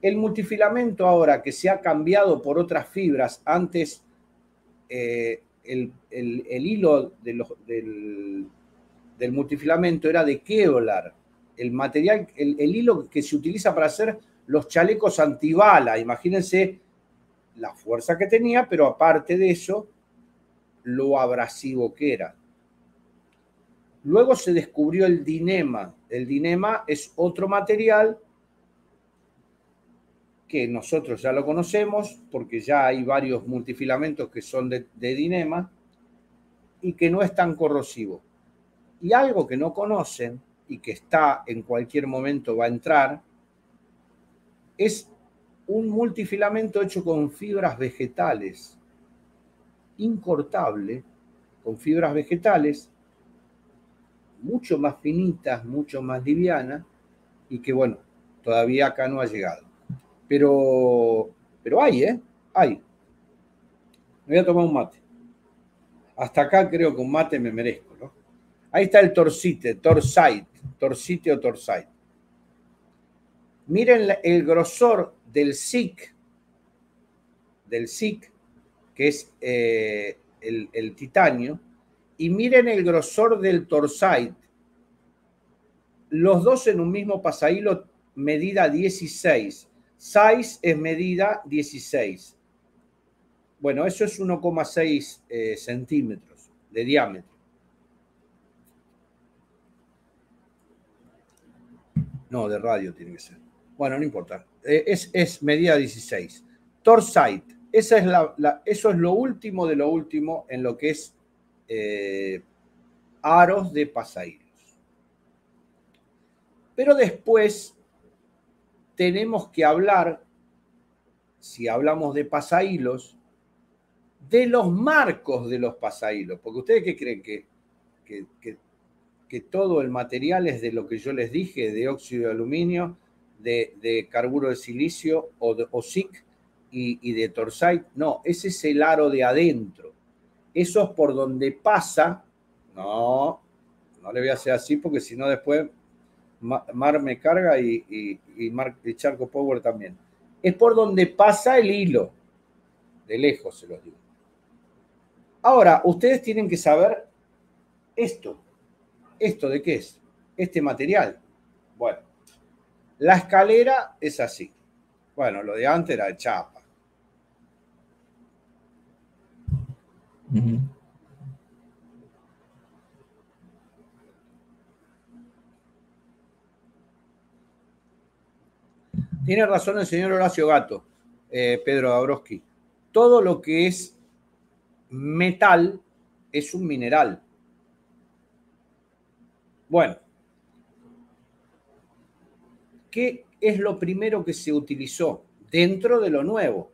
El multifilamento ahora que se ha cambiado por otras fibras, antes eh, el, el, el, hilo del, del, multifilamento era de Kevlar, el material, el, hilo que se utiliza para hacer los chalecos antibala. Imagínense la fuerza que tenía, pero aparte de eso, lo abrasivo que era. Luego se descubrió el dinema. El dinema es otro material que nosotros ya lo conocemos porque ya hay varios multifilamentos que son de, de dinema y que no es tan corrosivo. Y algo que no conocen y que está en cualquier momento va a entrar es un multifilamento hecho con fibras vegetales, incortable, con fibras vegetales, mucho más finitas, mucho más livianas, y que bueno, todavía acá no ha llegado. Pero, pero hay, ¿eh? Hay. Me voy a tomar un mate. Hasta acá creo que un mate me merezco, ¿no? Ahí está el torsite, torsite, torsite o torsite. Miren el grosor del SIC, del SIC, que es eh, el, titanio, y miren el grosor del torsite. Los dos en un mismo pasahilo, medida 16. Size es medida 16. Bueno, eso es 1,6 eh, centímetros de diámetro. No, de radio tiene que ser. Bueno, no importa. Eh, es, es, medida 16. Torsite. Esa es la, eso es lo último de lo último en lo que es eh, aros de pasahilos. Pero después tenemos que hablar, si hablamos de pasahilos, de los marcos de los pasahilos. Porque ustedes qué creen que, que, que, todo el material es de lo que yo les dije, de óxido de aluminio, de, carburo de silicio o, de, o SIC y, de torsite. No, ese es el aro de adentro. Eso es por donde pasa. No, no le voy a hacer así porque si no después Mar me carga y, y, y, y Charco Power también. Es por donde pasa el hilo. De lejos se los digo. Ahora, ustedes tienen que saber esto. ¿Esto de qué es? Este material. Bueno, la escalera es así. Bueno, lo de antes era de chapa. Uh -huh. Tiene razón el señor Horacio Gato, eh, Pedro Dabrowski. Todo lo que es metal es un mineral. Bueno, ¿qué es lo primero que se utilizó dentro de lo nuevo?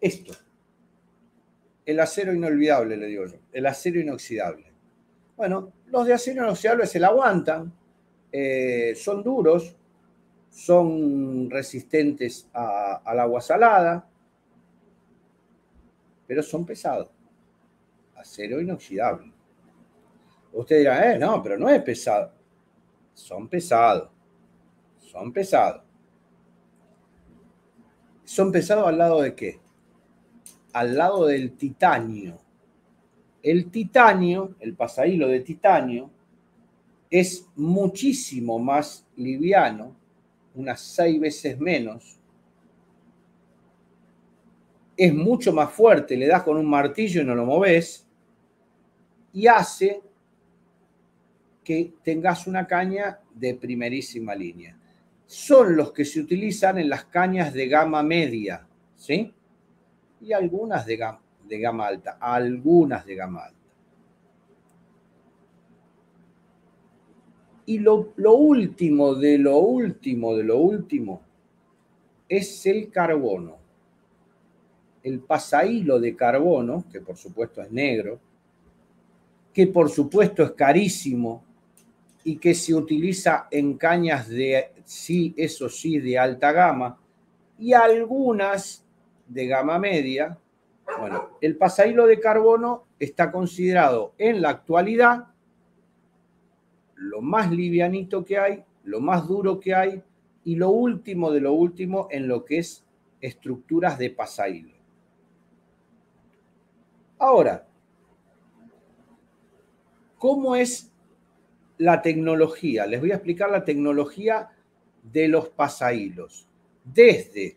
Esto. El acero inolvidable, le digo yo. El acero inoxidable. Bueno, los de acero inoxidable se la aguantan, eh, son duros, son resistentes al agua salada, pero son pesados. Acero inoxidable. Usted dirá, eh, no, pero no es pesado. Son pesados. Son pesados. ¿Son pesados al lado de qué? Al lado del titanio. El titanio, el pasahilo de titanio, es muchísimo más liviano unas seis veces menos, es mucho más fuerte, le das con un martillo y no lo moves, y hace que tengas una caña de primerísima línea. Son los que se utilizan en las cañas de gama media, ¿sí? Y algunas de gama, de gama alta, algunas de gama alta. Y lo, lo, último de lo último de lo último es el carbono. El pasahilo de carbono, que por supuesto es negro, que por supuesto es carísimo y que se utiliza en cañas de, sí, eso sí, de alta gama y algunas de gama media. Bueno, el pasahilo de carbono está considerado en la actualidad lo más livianito que hay, lo más duro que hay y lo último de lo último en lo que es estructuras de pasahilo. Ahora, ¿cómo es la tecnología? Les voy a explicar la tecnología de los pasahilos. Desde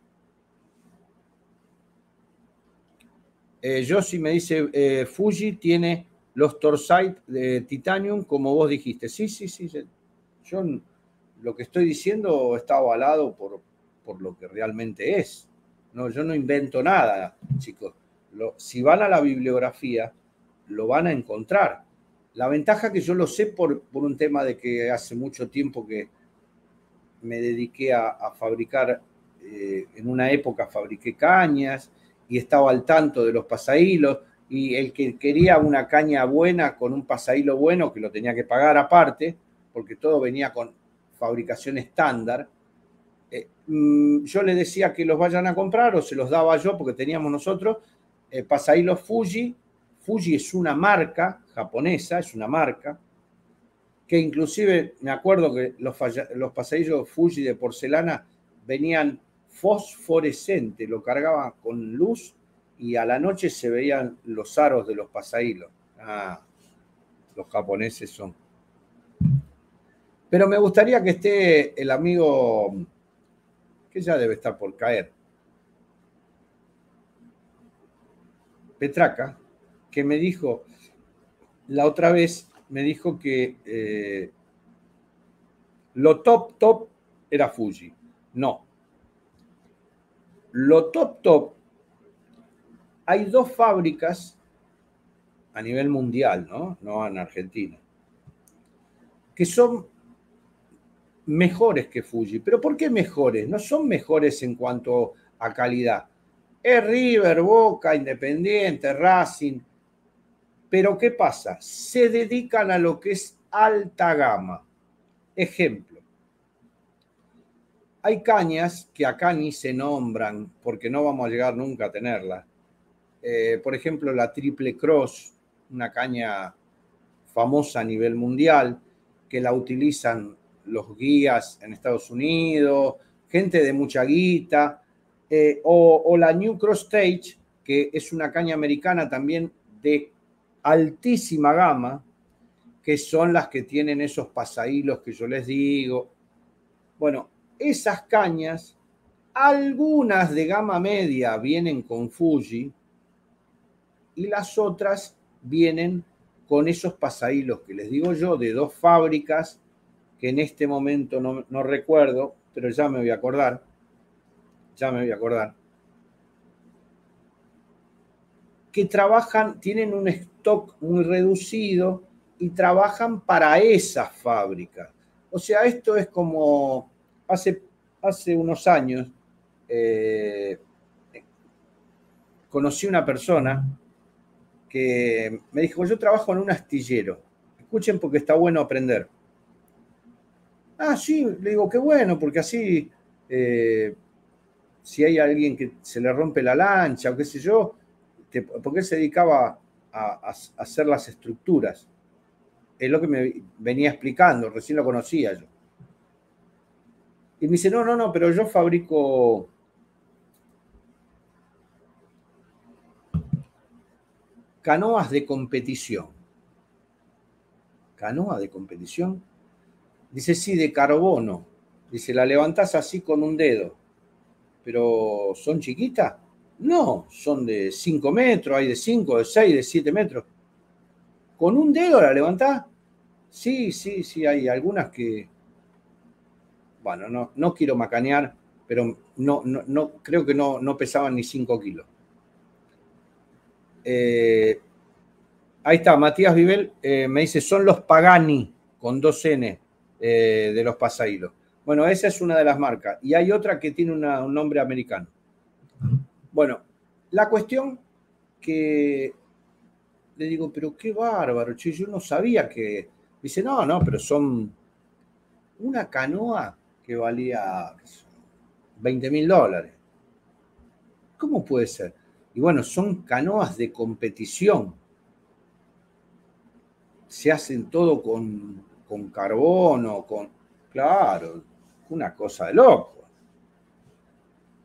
eh, Yossi me dice, eh, Fuji tiene los Torsite de Titanium, como vos dijiste. Sí, sí, sí. Yo lo que estoy diciendo está avalado por, por lo que realmente es. No, yo no invento nada, chicos. Si van a la bibliografía, lo van a encontrar. La ventaja que yo lo sé por, por un tema de que hace mucho tiempo que me dediqué a, fabricar, eh, en una época fabriqué cañas y estaba al tanto de los pasahilos y el que quería una caña buena con un pasahilo bueno, que lo tenía que pagar aparte, porque todo venía con fabricación estándar, eh, mm, yo le decía que los vayan a comprar o se los daba yo porque teníamos nosotros eh, pasahilos Fuji. Fuji es una marca japonesa, es una marca, que inclusive me acuerdo que los, falla- los pasadillos Fuji de porcelana venían fosforescentes, lo cargaban con luz y a la noche se veían los aros de los pasahilos. Ah, los japoneses son. Pero me gustaría que esté el amigo, que ya debe estar por caer, Petraca, que me dijo, la otra vez me dijo que eh, lo top top era Fuji. No. Lo top top, hay dos fábricas a nivel mundial, ¿no? No en Argentina, que son mejores que Fuji. ¿Pero por qué mejores? No son mejores en cuanto a calidad. Es River, Boca, Independiente, Racing. Pero ¿qué pasa? Se dedican a lo que es alta gama. Ejemplo. Hay cañas que acá ni se nombran porque no vamos a llegar nunca a tenerlas. Eh, por ejemplo, la Triple Cross, una caña famosa a nivel mundial, que la utilizan los guías en Estados Unidos, gente de mucha guita, eh, o, o la New Cross Stage, que es una caña americana también de altísima gama, que son las que tienen esos pasahilos que yo les digo. Bueno, esas cañas, algunas de gama media vienen con Fuji y las otras vienen con esos pasahilos que les digo yo de dos fábricas que en este momento no, no recuerdo, pero ya me voy a acordar, ya me voy a acordar, que trabajan, tienen un stock muy reducido y trabajan para esas fábricas. O sea, esto es como hace, hace unos años, eh, conocí una persona que me dijo, yo trabajo en un astillero. Escuchen porque está bueno aprender. Ah, sí, le digo, qué bueno, porque así, eh, si hay alguien que se le rompe la lancha o qué sé yo, porque él se dedicaba a, hacer las estructuras. Es lo que me venía explicando, recién lo conocía yo. Y me dice, no, no, no, pero yo fabrico canoas de competición. ¿Canoa de competición? Dice, sí, de carbono. Dice, la levantás así con un dedo. Pero ¿son chiquitas? No, son de 5 metros, hay de 5, de 6, de 7 metros. ¿Con un dedo la levantás? Sí, sí, sí, hay algunas que... Bueno, no, no quiero macanear, pero no, no, no, creo que no, no pesaban ni 5 kilos. Eh, ahí está, Matías Vivel eh, me dice, son los Pagani con dos N eh, de los pasahilos. Bueno, esa es una de las marcas. Y hay otra que tiene un nombre americano. Bueno, la cuestión que le digo, pero qué bárbaro, yo no sabía que... Dice, no, no, pero son una canoa que valía qué sé, 20 mil dólares. ¿Cómo puede ser? Y bueno, son canoas de competición. Se hacen todo con, con carbono, con... Claro, una cosa de loco.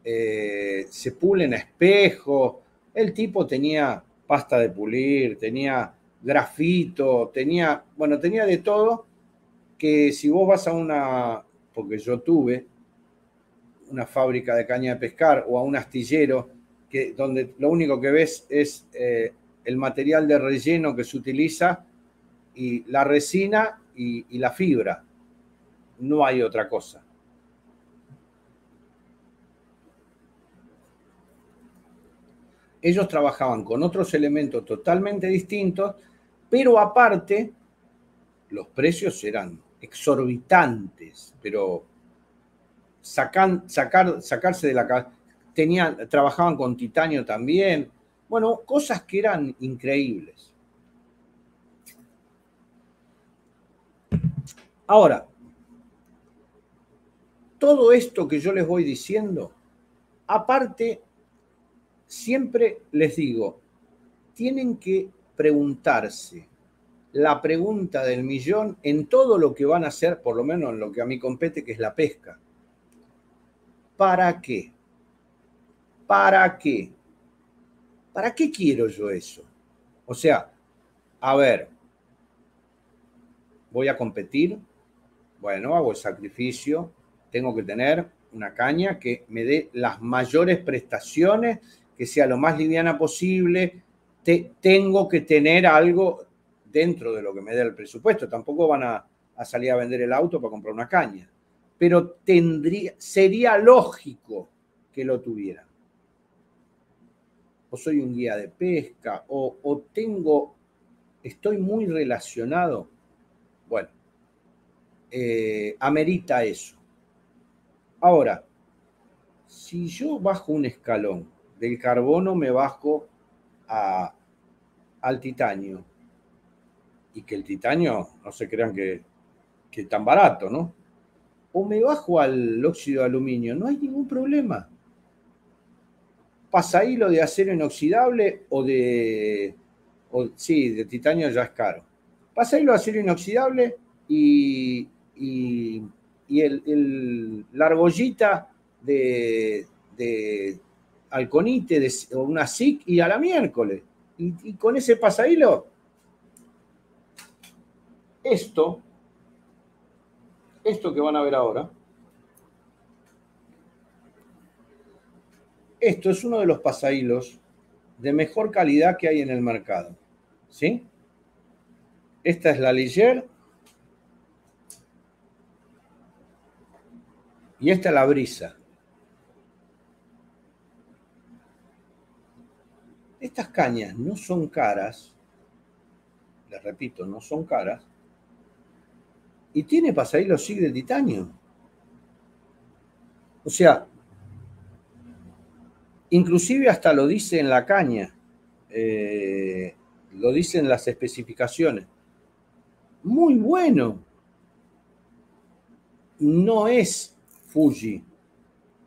Eh, se pulen a espejo. El tipo tenía pasta de pulir, tenía grafito, tenía, bueno, tenía de todo que si vos vas a una, porque yo tuve una fábrica de caña de pescar o a un astillero, que, donde lo único que ves es eh, el material de relleno que se utiliza y la resina y, y la fibra. No hay otra cosa. Ellos trabajaban con otros elementos totalmente distintos, pero aparte los precios eran exorbitantes, pero sacar, sacarse de la cabeza. Tenían, trabajaban con titanio también. Bueno, cosas que eran increíbles. Ahora, todo esto que yo les voy diciendo, aparte, siempre les digo, tienen que preguntarse la pregunta del millón en todo lo que van a hacer, por lo menos en lo que a mí compete, que es la pesca. ¿Para qué? ¿Para qué? ¿Para qué quiero yo eso? O sea, a ver, voy a competir, bueno, hago el sacrificio, tengo que tener una caña que me dé las mayores prestaciones, que sea lo más liviana posible, te, tengo que tener algo dentro de lo que me dé el presupuesto, tampoco van a, a salir a vender el auto para comprar una caña, pero tendría, sería lógico que lo tuvieran. O soy un guía de pesca, o, o tengo, estoy muy relacionado. Bueno, eh, amerita eso. Ahora, si yo bajo un escalón, del carbono me bajo al titanio, y que el titanio, no se crean que, que tan barato, ¿no? O me bajo al óxido de aluminio, no hay ningún problema. Pasa hilo de acero inoxidable o de, o, sí, de titanio ya es caro. Pasa hilo de acero inoxidable y, y, y el, el, la argollita de Alconite de, o una SIC y a la miércoles. Y, y con ese pasahilo, esto, esto que van a ver ahora, esto es uno de los pasahilos de mejor calidad que hay en el mercado. ¿Sí? Esta es la Ligier y esta es la brisa. Estas cañas no son caras, les repito, no son caras, y tiene pasahilo SIG de titanio. O sea, inclusive hasta lo dice en la caña, eh, lo dicen las especificaciones. Muy bueno. No es Fuji,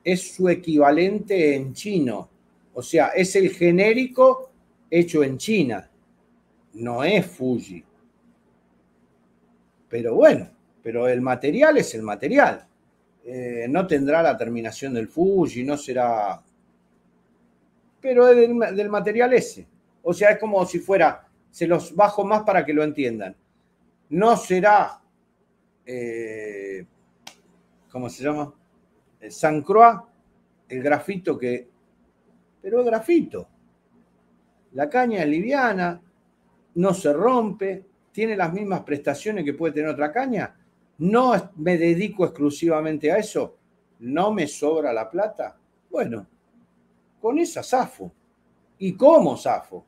es su equivalente en chino. O sea, es el genérico hecho en China. No es Fuji. Pero bueno, pero el material es el material. Eh, no tendrá la terminación del Fuji, no será... Pero es del, material ese. O sea, es como si fuera, se los bajo más para que lo entiendan. No será, eh, ¿cómo se llama? El San Croix, el grafito que... Pero es grafito. La caña es liviana, no se rompe, tiene las mismas prestaciones que puede tener otra caña. No me dedico exclusivamente a eso. No me sobra la plata. Bueno, con esa zafo. ¿Y cómo zafo?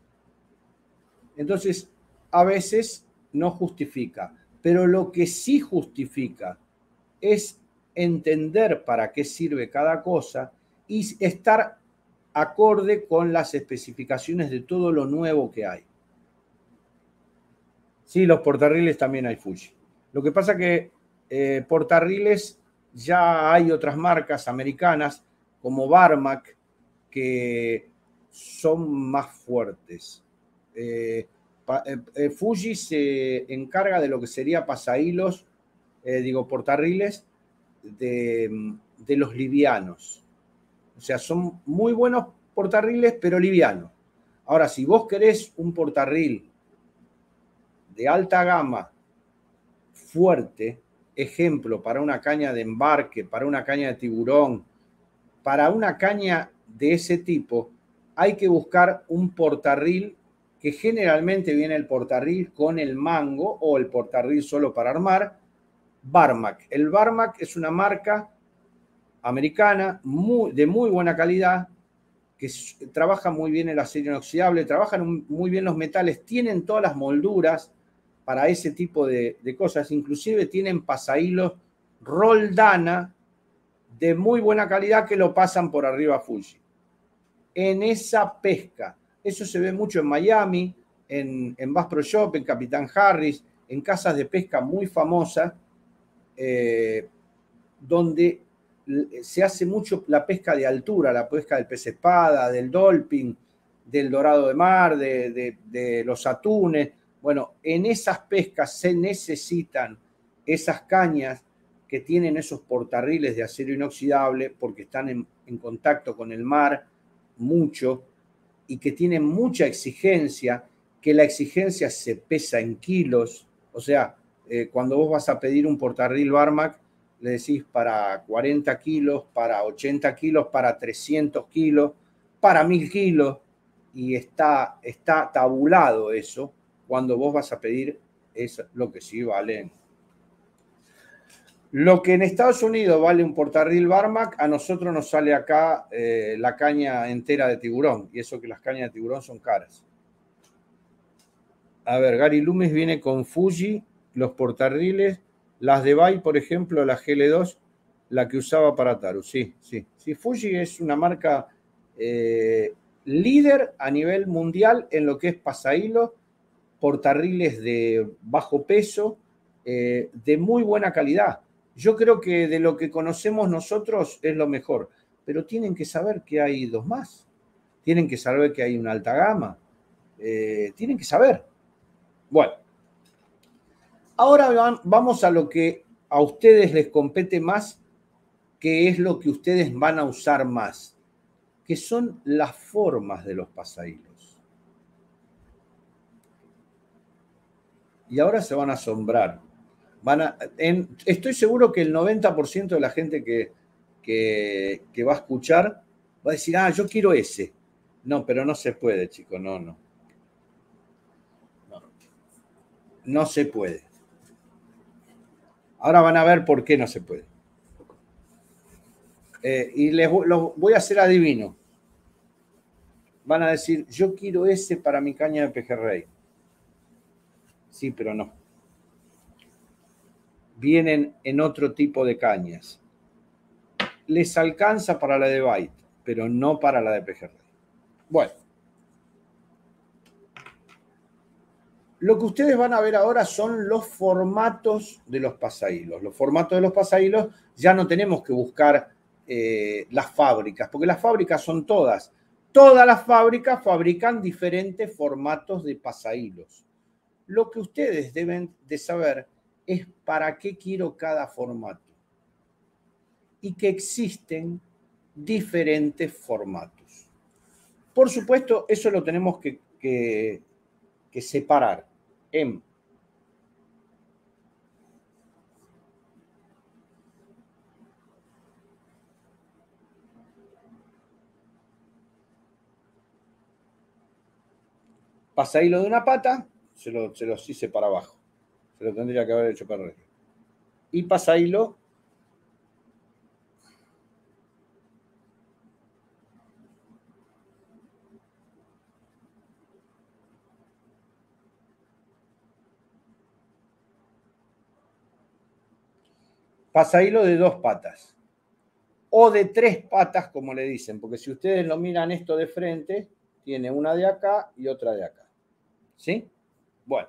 Entonces, a veces no justifica, pero lo que sí justifica es entender para qué sirve cada cosa y estar acorde con las especificaciones de todo lo nuevo que hay. Sí, los portarriles también hay Fuji. Lo que pasa que eh, portarriles ya hay otras marcas americanas como Barmac que son más fuertes. Eh, eh, Fuji se encarga de lo que sería pasahilos, digo, portarriles de, de los livianos. O sea, son muy buenos portarriles, pero livianos. Ahora, si vos querés un portarril de alta gama, fuerte, ejemplo, para una caña de embarque, para una caña de tiburón, para una caña de ese tipo, hay que buscar un portarril que generalmente viene el portarril con el mango o el portarril solo para armar, Barmac. El Barmac es una marca americana de muy buena calidad, que trabaja muy bien el acero inoxidable, trabajan muy bien los metales, tienen todas las molduras para ese tipo de, cosas, inclusive tienen pasahilos Roldana de muy buena calidad que lo pasan por arriba Fuji. En esa pesca, Eso se ve mucho en Miami, en, en Bass Pro Shop, en Capitán Harris, en casas de pesca muy famosas, eh, donde se hace mucho la pesca de altura, la pesca del pez espada, del dolphin, del dorado de mar, de, los atunes. Bueno, en esas pescas se necesitan esas cañas que tienen esos portarriles de acero inoxidable porque están en, en contacto con el mar mucho y que tienen mucha exigencia, que la exigencia se pesa en kilos. O sea, eh, cuando vos vas a pedir un portarril Barmac, le decís para 40 kilos, para 80 kilos, para 300 kilos, para 1000 kilos, y está, está tabulado eso cuando vos vas a pedir es lo que sí valen. Lo que en Estados Unidos vale un portarril Barmac, a nosotros nos sale acá eh, la caña entera de tiburón, y eso que las cañas de tiburón son caras. A ver, Gary Loomis viene con Fuji, los portarriles, las de Bay, por ejemplo, la GL2, la que usaba para Taru. Sí, sí. Sí, Fuji es una marca eh, líder a nivel mundial en lo que es pasahilo, portarriles de bajo peso, eh, de muy buena calidad. Yo creo que de lo que conocemos nosotros es lo mejor, pero tienen que saber que hay dos más. Tienen que saber que hay una alta gama. Eh, tienen que saber. Bueno, ahora vamos a lo que a ustedes les compete más, que es lo que ustedes van a usar más, que son las formas de los pasahilos. Y ahora se van a asombrar. Van a, estoy seguro que el 90% de la gente que, que, va a escuchar va a decir, ah, yo quiero ese. No, pero no se puede, chico, no. No, no se puede. Ahora van a ver por qué no se puede. Eh, y les voy a hacer adivino. Van a decir, yo quiero ese para mi caña de pejerrey. Sí, pero no. Vienen en otro tipo de cañas. Les alcanza para la de bite, pero no para la de pejerrey. Bueno. Lo que ustedes van a ver ahora son los formatos de los pasahilos. Los formatos de los pasahilos ya no tenemos que buscar eh, las fábricas, porque las fábricas son todas. Todas las fábricas fabrican diferentes formatos de pasahilos. Lo que ustedes deben de saber es para qué quiero cada formato y que existen diferentes formatos. Por supuesto, eso lo tenemos que, separar en pasahilo de una pata, se lo, se los hice para abajo. Se lo tendría que haber hecho para arriba. Y pasahilo pasahilo de dos patas. O de tres patas, como le dicen, porque si ustedes lo miran esto de frente, tiene una de acá y otra de acá. ¿Sí? Bueno.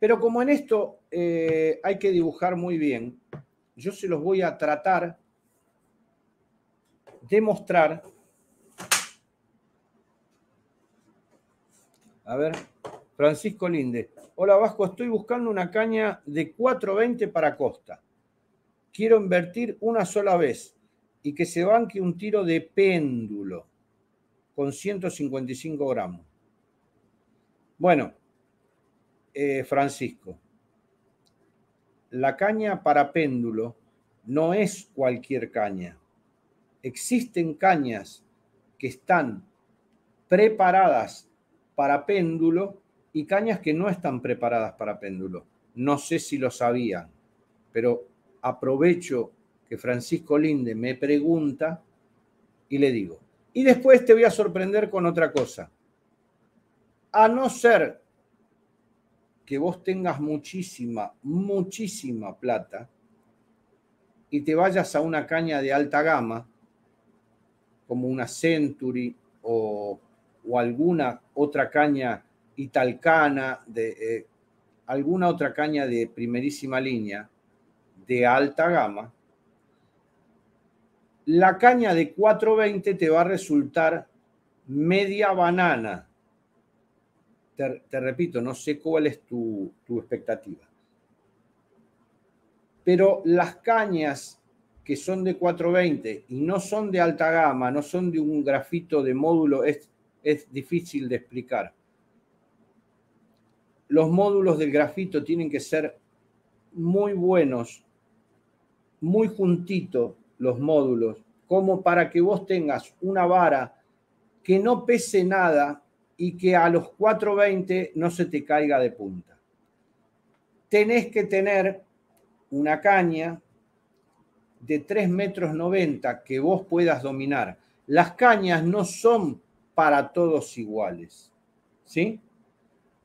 Pero como en esto eh, hay que dibujar muy bien, yo se los voy a tratar de mostrar. A ver, Francisco Linde. Hola Vasco, estoy buscando una caña de 420 para costa. Quiero invertir una sola vez y que se banque un tiro de péndulo con 155 gramos. Bueno, eh, Francisco, la caña para péndulo no es cualquier caña. Existen cañas que están preparadas para péndulo y cañas que no están preparadas para péndulo. No sé si lo sabían, pero aprovecho que Francisco Linde me pregunta y le digo. Y después te voy a sorprender con otra cosa. A no ser que vos tengas muchísima, muchísima plata y te vayas a una caña de alta gama, como una Century o o alguna otra caña italcana, de, eh, alguna otra caña de primerísima línea, de alta gama, la caña de 420 te va a resultar media banana. Te, repito, no sé cuál es tu, tu expectativa. Pero las cañas que son de 420 y no son de alta gama, no son de un grafito de módulo, es, es difícil de explicar. Los módulos del grafito tienen que ser muy buenos, muy juntitos los módulos, como para que vos tengas una vara que no pese nada y que a los 420 no se te caiga de punta. Tenés que tener una caña de 3 metros 90 que vos puedas dominar. Las cañas no son para todos iguales. ¿Sí?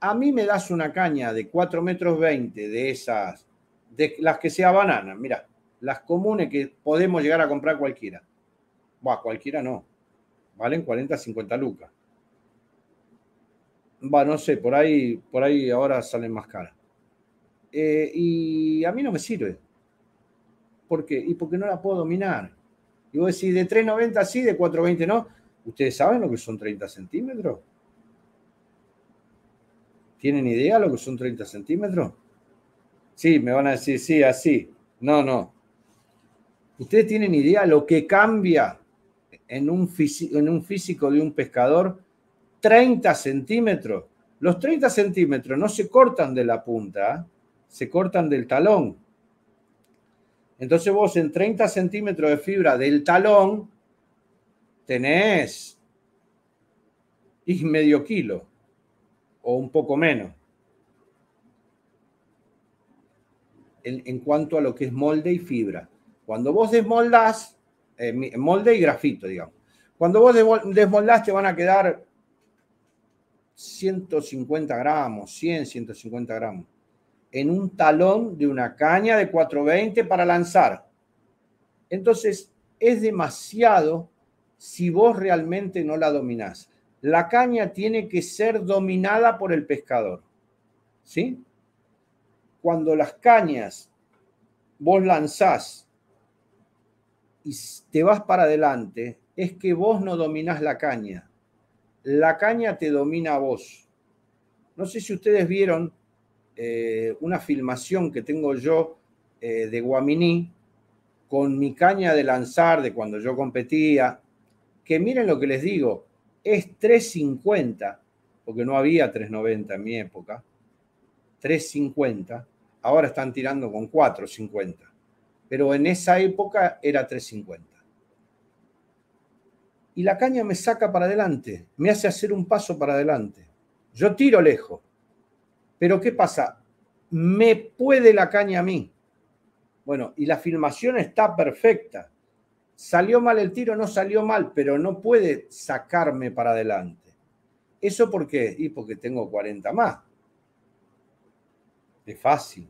A mí me das una caña de 4 metros 20 de esas, de las que sea banana, mira, las comunes que podemos llegar a comprar cualquiera. Va, cualquiera no. Valen 40, 50 lucas. Va, no sé, por ahí, por ahí ahora salen más caras. Eh, y a mí no me sirve. ¿Por qué? Y porque no la puedo dominar. Y vos decís, de 3,90 sí, de 4,20 no. ¿Ustedes saben lo que son 30 centímetros? ¿Tienen idea lo que son 30 centímetros? Sí, me van a decir, sí, así. No, no. ¿Ustedes tienen idea lo que cambia en un, físico, en un físico de un pescador? 30 centímetros. Los 30 centímetros no se cortan de la punta, se cortan del talón. Entonces vos en 30 centímetros de fibra del talón tenés y medio kilo o un poco menos. En, cuanto a lo que es molde y fibra. Cuando vos desmoldás, eh, molde y grafito, digamos. Cuando vos desmoldás te van a quedar 150 gramos, 100, 150 gramos en un talón de una caña de 420 para lanzar. Entonces, es demasiado si vos realmente no la dominás. La caña tiene que ser dominada por el pescador. ¿Sí? Cuando las cañas vos lanzás y te vas para adelante, es que vos no dominás la caña. La caña te domina a vos. No sé si ustedes vieron eh, una filmación que tengo yo eh, de Guaminí con mi caña de lanzar de cuando yo competía, que miren lo que les digo, es 350, porque no había 390 en mi época, 350, ahora están tirando con 450, pero en esa época era 350. Y la caña me saca para adelante, me hace hacer un paso para adelante. Yo tiro lejos, pero ¿qué pasa? Me puede la caña a mí. Bueno, y la filmación está perfecta. Salió mal el tiro, no salió mal, pero no puede sacarme para adelante. ¿Eso por qué? Y porque tengo 40 más. Es fácil.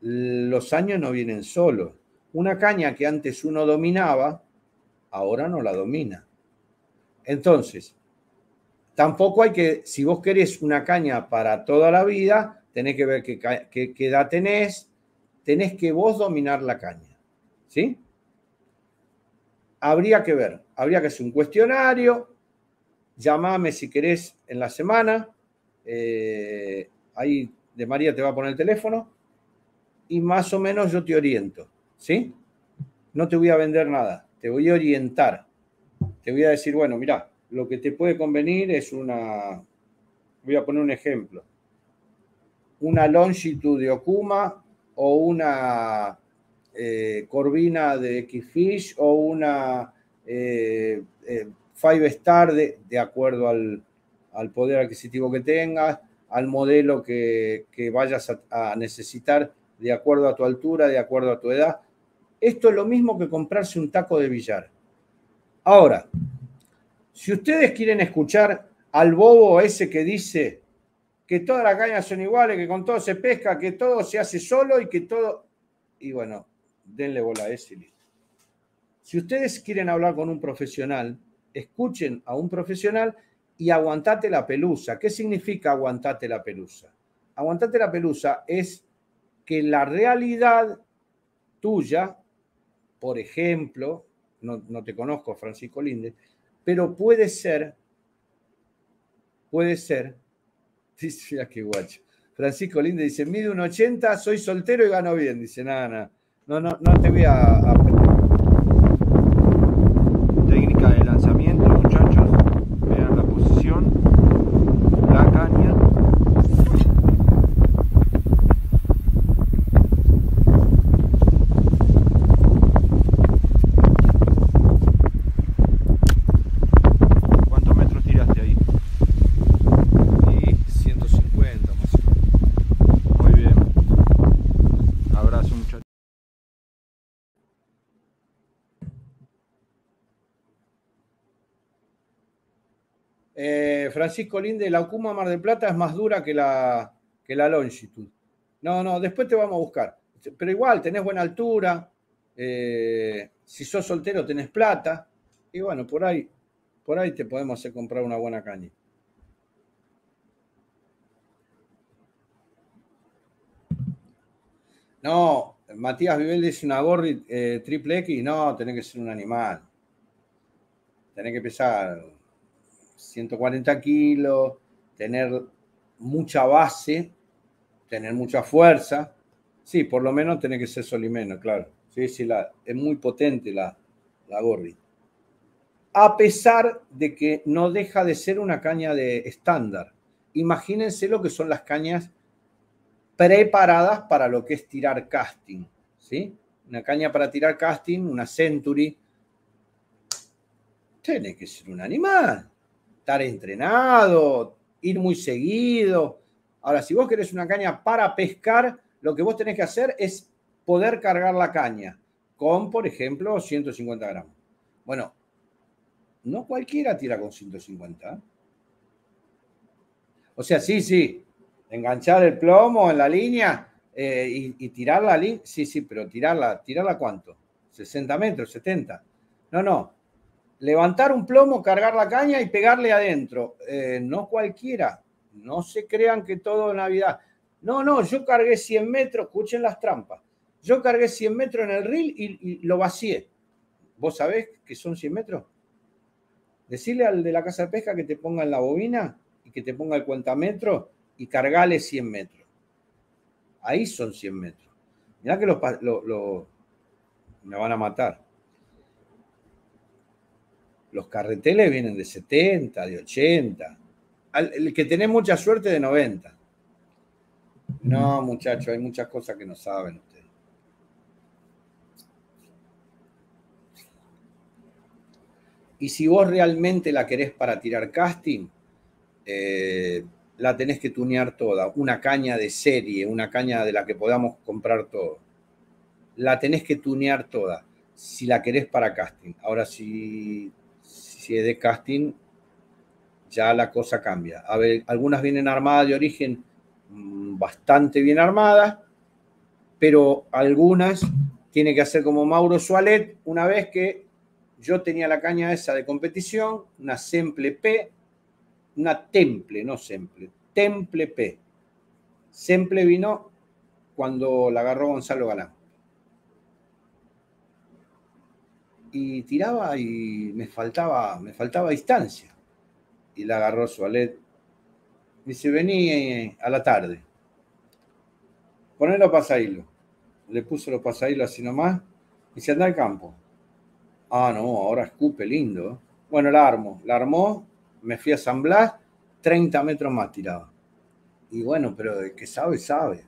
Los años no vienen solos. Una caña que antes uno dominaba, ahora no la domina. Entonces, Tampoco hay que, si vos querés una caña para toda la vida, tenés que ver qué, qué, qué edad tenés, tenés que vos dominar la caña. ¿Sí? Habría que ver, habría que hacer un cuestionario, llamame si querés en la semana, eh, ahí de María te va a poner el teléfono y más o menos yo te oriento, ¿sí? No te voy a vender nada, te voy a orientar, te voy a decir, bueno, mira, lo que te puede convenir es una, voy a poner un ejemplo, una longitud de Okuma o una eh, corvina de X-Fish o una eh, eh, Five Star de, acuerdo al, poder adquisitivo que tengas, al modelo que, que vayas a, a necesitar de acuerdo a tu altura, de acuerdo a tu edad. Esto es lo mismo que comprarse un taco de billar. Ahora, si ustedes quieren escuchar al bobo ese que dice que todas las cañas son iguales, que con todo se pesca, que todo se hace solo y que todo... Y bueno, denle bola a ese. Si ustedes quieren hablar con un profesional, escuchen a un profesional y aguantate la pelusa. ¿Qué significa aguantate la pelusa? Aguantate la pelusa es que la realidad tuya, por ejemplo, no, no te conozco, Francisco Linde, pero puede ser, puede ser, dice, qué guacho. Francisco Linde dice, mide un 80, soy soltero y gano bien. Dice, nada, nada. No, no, no te voy a, a Técnica de lanzamiento, muchachos. Vean la posición. La caña. ¿Cuántos metros tiraste ahí? y 150 más o menos. Muy bien. Abrazo, muchachos. Eh, Francisco Linde, la Ocuma Mar del Plata es más dura que la, que la longitud. No, no, después te vamos a buscar. Pero igual, tenés buena altura. eh, si sos soltero, tenés plata. Y bueno, por ahí, por ahí te podemos hacer comprar una buena caña. No, Matías Vivel dice una gorri eh, triple X. No, tenés que ser un animal. Tenés que pesar 140 kilos, tener mucha base, tener mucha fuerza. Sí, por lo menos tiene que ser solimeno, claro. Sí, sí, la, es muy potente la, la gorri. A pesar de que no deja de ser una caña de estándar. Imagínense lo que son las cañas preparadas para lo que es tirar casting. ¿sí? Una caña para tirar casting, una Century. Tiene que ser un animal estar entrenado, ir muy seguido. Ahora, si vos querés una caña para pescar, lo que vos tenés que hacer es poder cargar la caña con, por ejemplo, 150 gramos. Bueno, no cualquiera tira con 150. O sea, sí, sí, enganchar el plomo en la línea eh, y, tirar la línea, sí, sí, pero tirarla, ¿tirarla cuánto? ¿60 metros, 70? No, no, levantar un plomo, cargar la caña y pegarle adentro. Eh, no cualquiera. No se crean que todo Navidad. No, no, yo cargué 100 metros, escuchen las trampas. Yo cargué 100 metros en el reel y, lo vacié. ¿Vos sabés que son 100 metros? Decirle al de la casa de pesca que te ponga en la bobina y que te ponga el cuentametro y cargale 100 metros. Ahí son 100 metros. Mirá que los, me van a matar. Los carreteles vienen de 70, de 80. Al- El que tenés mucha suerte de 90. No, muchachos, hay muchas cosas que no saben ustedes. Y si vos realmente la querés para tirar casting, eh, la tenés que tunear toda. Una caña de serie, una caña de la que podamos comprar todo. La tenés que tunear toda si la querés para casting. Ahora, si, si es de casting, ya la cosa cambia. Algunas vienen armadas de origen mm, bastante bien armadas, pero algunas tiene que hacer como Mauro Sualet, una vez que yo tenía la caña esa de competición, una Semple P, una Temple, no Semple, Temple P. Semple vino cuando la agarró Gonzalo Galán. Y tiraba y me faltaba, me faltaba distancia. Y la agarró Sualet. Dice, vení eh, a la tarde. Ponelo a. Le puso los pasahilos así nomás. Y se anda al campo. Ah, no, ahora escupe lindo. Bueno, la armo. La armó, me fui a San Blas, 30 metros más tiraba. Y bueno, pero de que sabe, sabe.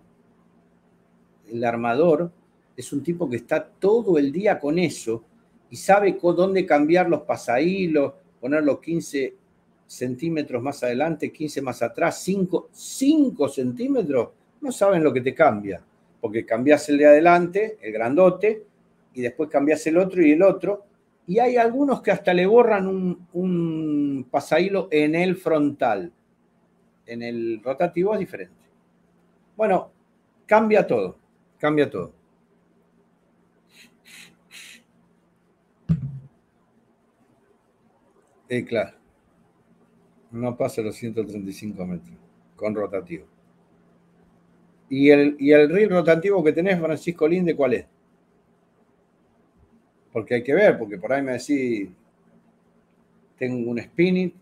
El armador es un tipo que está todo el día con eso y sabe dónde cambiar los pasahilos, poner los 15 centímetros más adelante, 15 más atrás, 5, 5 centímetros, no saben lo que te cambia, porque cambias el de adelante, el grandote, y después cambias el otro y el otro, y hay algunos que hasta le borran un, un pasahilo en el frontal. En el rotativo es diferente. Bueno, cambia todo, cambia todo. Claro. No pasa los 135 metros con rotativo. ¿Y el, y el reel rotativo que tenés, Francisco Linde, cuál es? Porque hay que ver, porque por ahí me decís, tengo un spinning,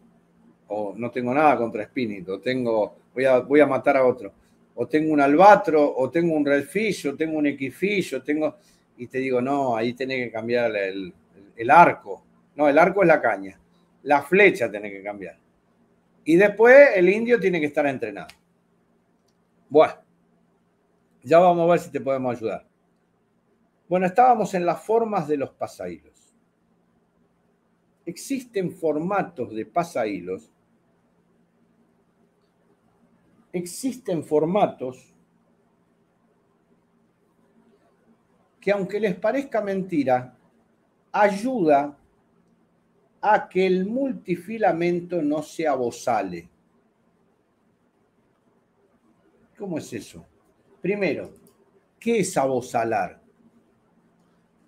o no tengo nada contra spinning, o tengo, voy a, voy a matar a otro, o tengo un albatro, o tengo un redfish, o tengo un equifish, o tengo, y te digo, no, ahí tenés que cambiar el, el arco. No, el arco es la caña. La flecha tiene que cambiar. Y después el indio tiene que estar entrenado. Bueno, ya vamos a ver si te podemos ayudar. Bueno, estábamos en las formas de los pasahilos. Existen formatos de pasahilos. Existen formatos que aunque les parezca mentira, ayuda a que el multifilamento no se abosale. ¿Cómo es eso? Primero, ¿qué es abosalar?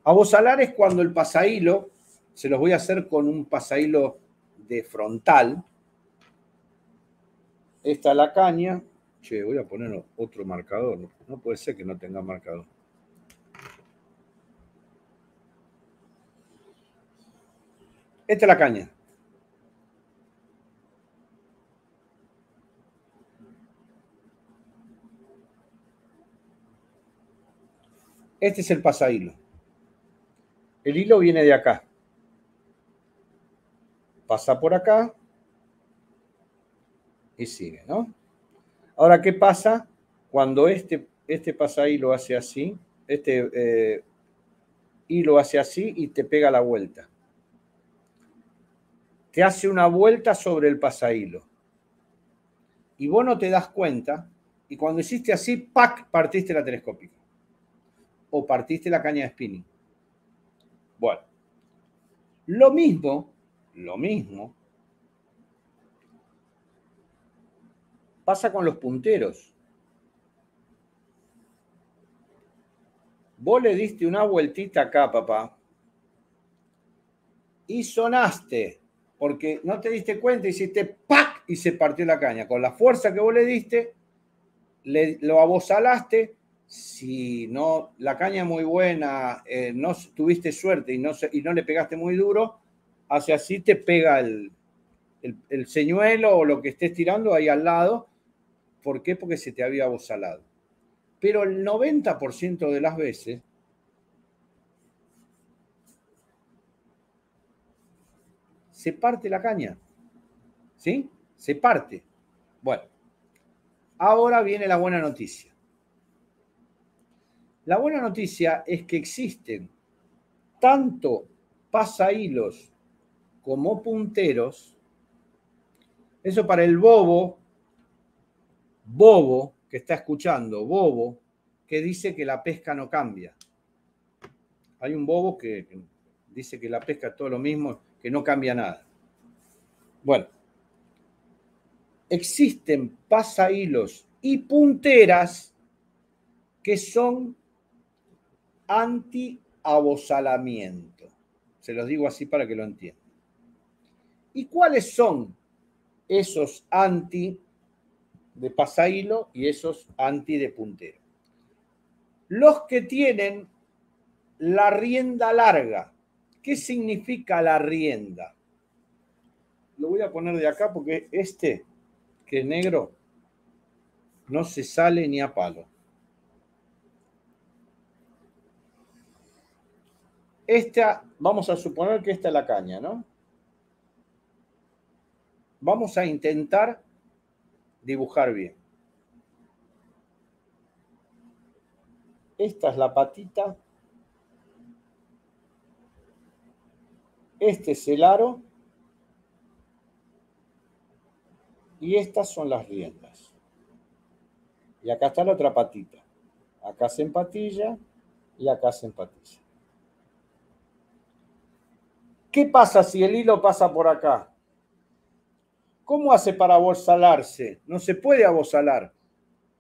Abosalar es cuando el pasahilo, se los voy a hacer con un pasahilo de frontal. Esta es la caña. Che, voy a poner otro marcador. No puede ser que no tenga marcador. Esta es la caña. Este es el pasahilo. El hilo viene de acá. Pasa por acá y sigue, ¿no? Ahora, ¿qué pasa cuando este, este pasahilo hace así? Este eh, hilo hace así y te pega la vuelta te hace una vuelta sobre el pasahilo. Y vos no te das cuenta, y cuando hiciste así, ¡pac! partiste la telescópica. O partiste la caña de spinning. Bueno, lo mismo, lo mismo, pasa con los punteros. Vos le diste una vueltita acá, papá, y sonaste porque no te diste cuenta, hiciste ¡pac! y se partió la caña. Con la fuerza que vos le diste, le, lo abosalaste. Si no, la caña muy buena, eh, no tuviste suerte y no, y no le pegaste muy duro, hace así te pega el señuelo o lo que estés tirando ahí al lado. ¿Por qué? Porque se te había abosalado. Pero el 90% de las veces se parte la caña. ¿Sí? Se parte. Bueno, ahora viene la buena noticia. La buena noticia es que existen tanto pasahilos como punteros. Eso para el bobo, bobo que está escuchando, bobo, que dice que la pesca no cambia. Hay un bobo que dice que la pesca es todo lo mismo que no cambia nada. Bueno, existen pasahilos y punteras que son anti-abosalamiento. Se los digo así para que lo entiendan. ¿Y cuáles son esos anti de pasahilo y esos anti de puntero? Los que tienen la rienda larga, ¿Qué significa la rienda? Lo voy a poner de acá porque este, que es negro, no se sale ni a palo. Esta, vamos a suponer que esta es la caña, ¿no? Vamos a intentar dibujar bien. Esta es la patita Este es el aro y estas son las riendas. Y acá está la otra patita. Acá se empatilla y acá se empatilla. ¿Qué pasa si el hilo pasa por acá? ¿Cómo hace para abosalarse? No se puede abosalar.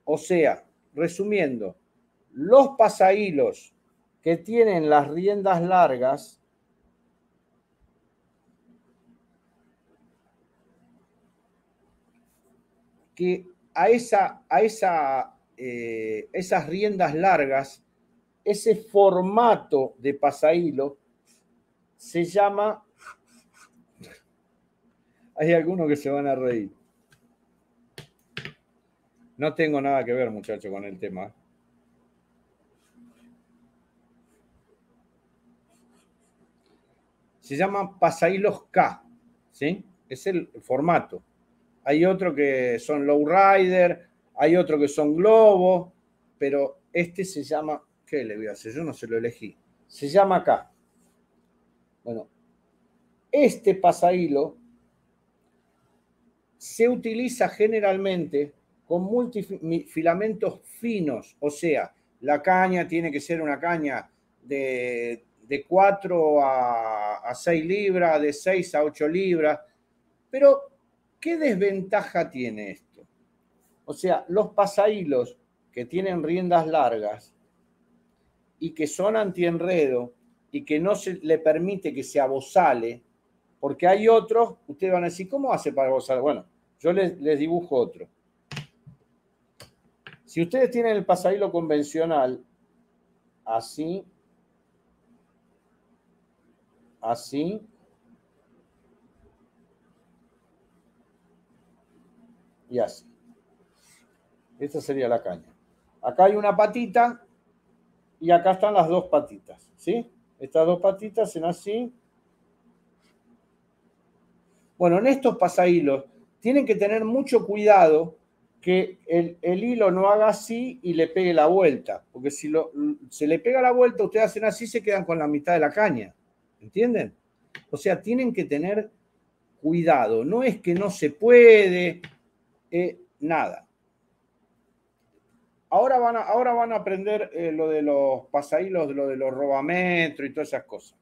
O sea, resumiendo, los pasahilos que tienen las riendas largas que a, esa, a esa, eh, esas riendas largas, ese formato de pasahilo se llama... Hay algunos que se van a reír. No tengo nada que ver, muchacho, con el tema. Se llaman pasahilos K, ¿sí? Es el formato. Hay otro que son lowrider, hay otro que son globo, pero este se llama, ¿qué le voy a hacer? Yo no se lo elegí. Se llama K. Bueno, este pasahilo se utiliza generalmente con multifilamentos finos, o sea, la caña tiene que ser una caña de, de 4 a, a 6 libras, de 6 a 8 libras, pero ¿qué desventaja tiene esto? O sea, los pasahilos que tienen riendas largas y que son antienredo y que no se le permite que se abosale, porque hay otros, ustedes van a decir, ¿cómo hace para abosar? Bueno, yo les, les dibujo otro. Si ustedes tienen el pasahilo convencional, así, así, y así. Esta sería la caña. Acá hay una patita y acá están las dos patitas, ¿sí? Estas dos patitas en así. Bueno, en estos pasahilos tienen que tener mucho cuidado que el, el, hilo no haga así y le pegue la vuelta, porque si lo, se le pega la vuelta, ustedes hacen así, se quedan con la mitad de la caña, ¿entienden? O sea, tienen que tener cuidado, no es que no se puede, eh, nada. Ahora van a, ahora van a aprender eh, lo de los pasahilos, lo de los robametros y todas esas cosas.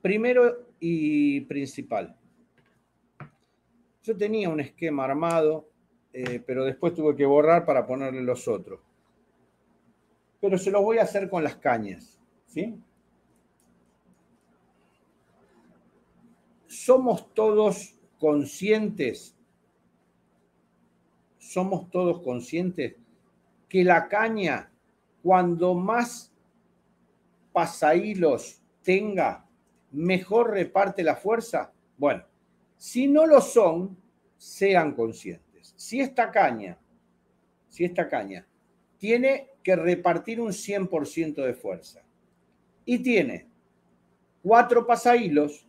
Primero y principal. Yo tenía un esquema armado, eh, pero después tuve que borrar para ponerle los otros. Pero se los voy a hacer con las cañas, ¿sí? Somos todos conscientes, somos todos conscientes que la caña, cuando más pasahilos tenga, mejor reparte la fuerza. Bueno, si no lo son, sean conscientes. Si esta caña, si esta caña tiene que repartir un 100% de fuerza y tiene cuatro pasahilos,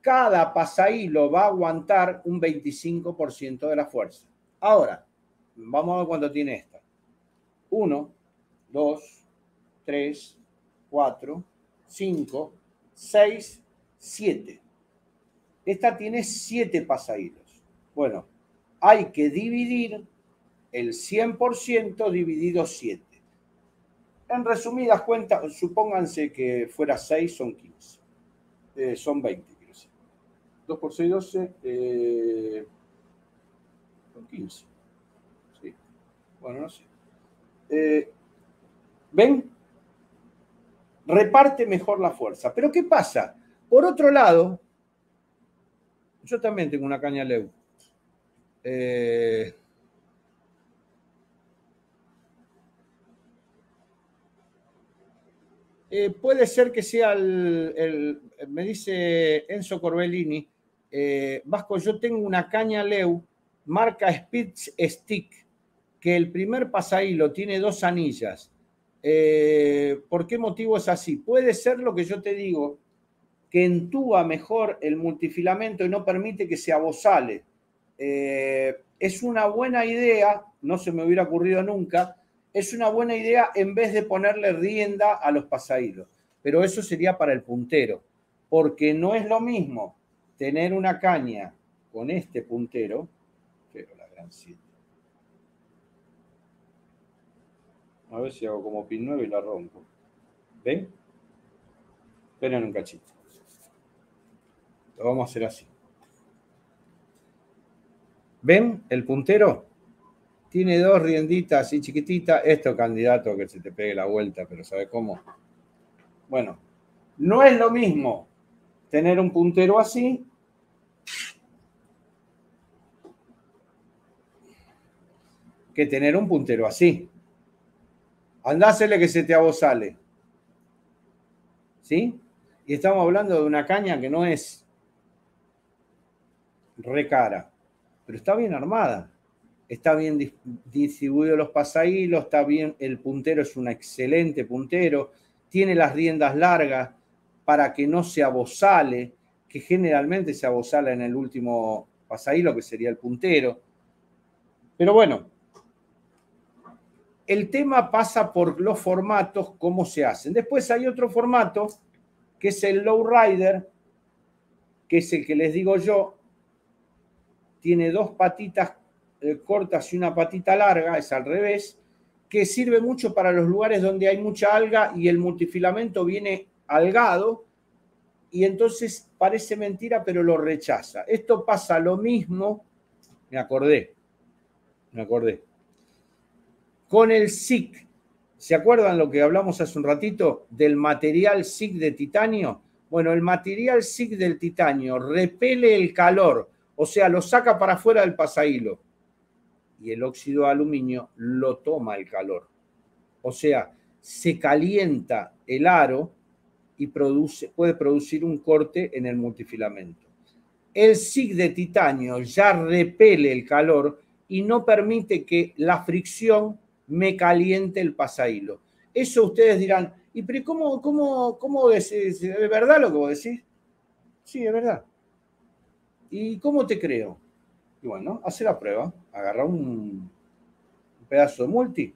cada pasahilo va a aguantar un 25% de la fuerza. Ahora, vamos a ver cuánto tiene esta. 1, 2, 3, 4, 5, 6, 7. Esta tiene 7 pasahilos. Bueno, hay que dividir el 100% dividido 7. En resumidas cuentas, supónganse que fuera 6, son 15. Eh, son 20, quiero decir. 2 por 6, 12, eh, son 15. Sí. Bueno, no sé. Eh, ¿Ven? Reparte mejor la fuerza. Pero ¿qué pasa? Por otro lado, yo también tengo una caña Leu. Eh, eh, puede ser que sea el, el, me dice Enzo Corbellini, eh, Vasco, yo tengo una caña Leu, marca Spitz Stick, que el primer pasahilo tiene dos anillas. Eh, ¿Por qué motivo es así? Puede ser lo que yo te digo, que entúa mejor el multifilamento y no permite que se abosale. Eh, es una buena idea, no se me hubiera ocurrido nunca, es una buena idea en vez de ponerle rienda a los pasahilos. Pero eso sería para el puntero, porque no es lo mismo tener una caña con este puntero, pero la gran siete. A ver si hago como pin 9 y la rompo. ¿Ven? Esperen un cachito. Lo vamos a hacer así. ¿Ven el puntero? Tiene dos rienditas así chiquititas. Esto, candidato, que se te pegue la vuelta, pero ¿sabe cómo? Bueno, no es lo mismo tener un puntero así que tener un puntero así. Andásele que se te abosale. ¿Sí? Y estamos hablando de una caña que no es re cara, pero está bien armada. Está bien dis- distribuido los pasahilos, está bien, el puntero es un excelente puntero, tiene las riendas largas para que no se abosale, que generalmente se abosala en el último pasahilo, que sería el puntero. Pero bueno, el tema pasa por los formatos, cómo se hacen. Después hay otro formato, que es el lowrider, que es el que les digo yo, tiene dos patitas eh, cortas y una patita larga, es al revés, que sirve mucho para los lugares donde hay mucha alga y el multifilamento viene algado y entonces parece mentira, pero lo rechaza. Esto pasa lo mismo, me acordé, me acordé, con el SIC. ¿Se acuerdan lo que hablamos hace un ratito del material SIC de titanio? Bueno, el material SIC del titanio repele el calor, o sea, lo saca para afuera del pasahilo. Y el óxido de aluminio lo toma el calor. O sea, se calienta el aro y produce, puede producir un corte en el multifilamento. El SIG de titanio ya repele el calor y no permite que la fricción me caliente el pasahilo. Eso ustedes dirán, ¿y pero cómo, cómo, cómo decís? ¿Es verdad lo que vos decís? Sí, es verdad. ¿Y cómo te creo? Y bueno, hace la prueba, agarra un, pedazo de multi,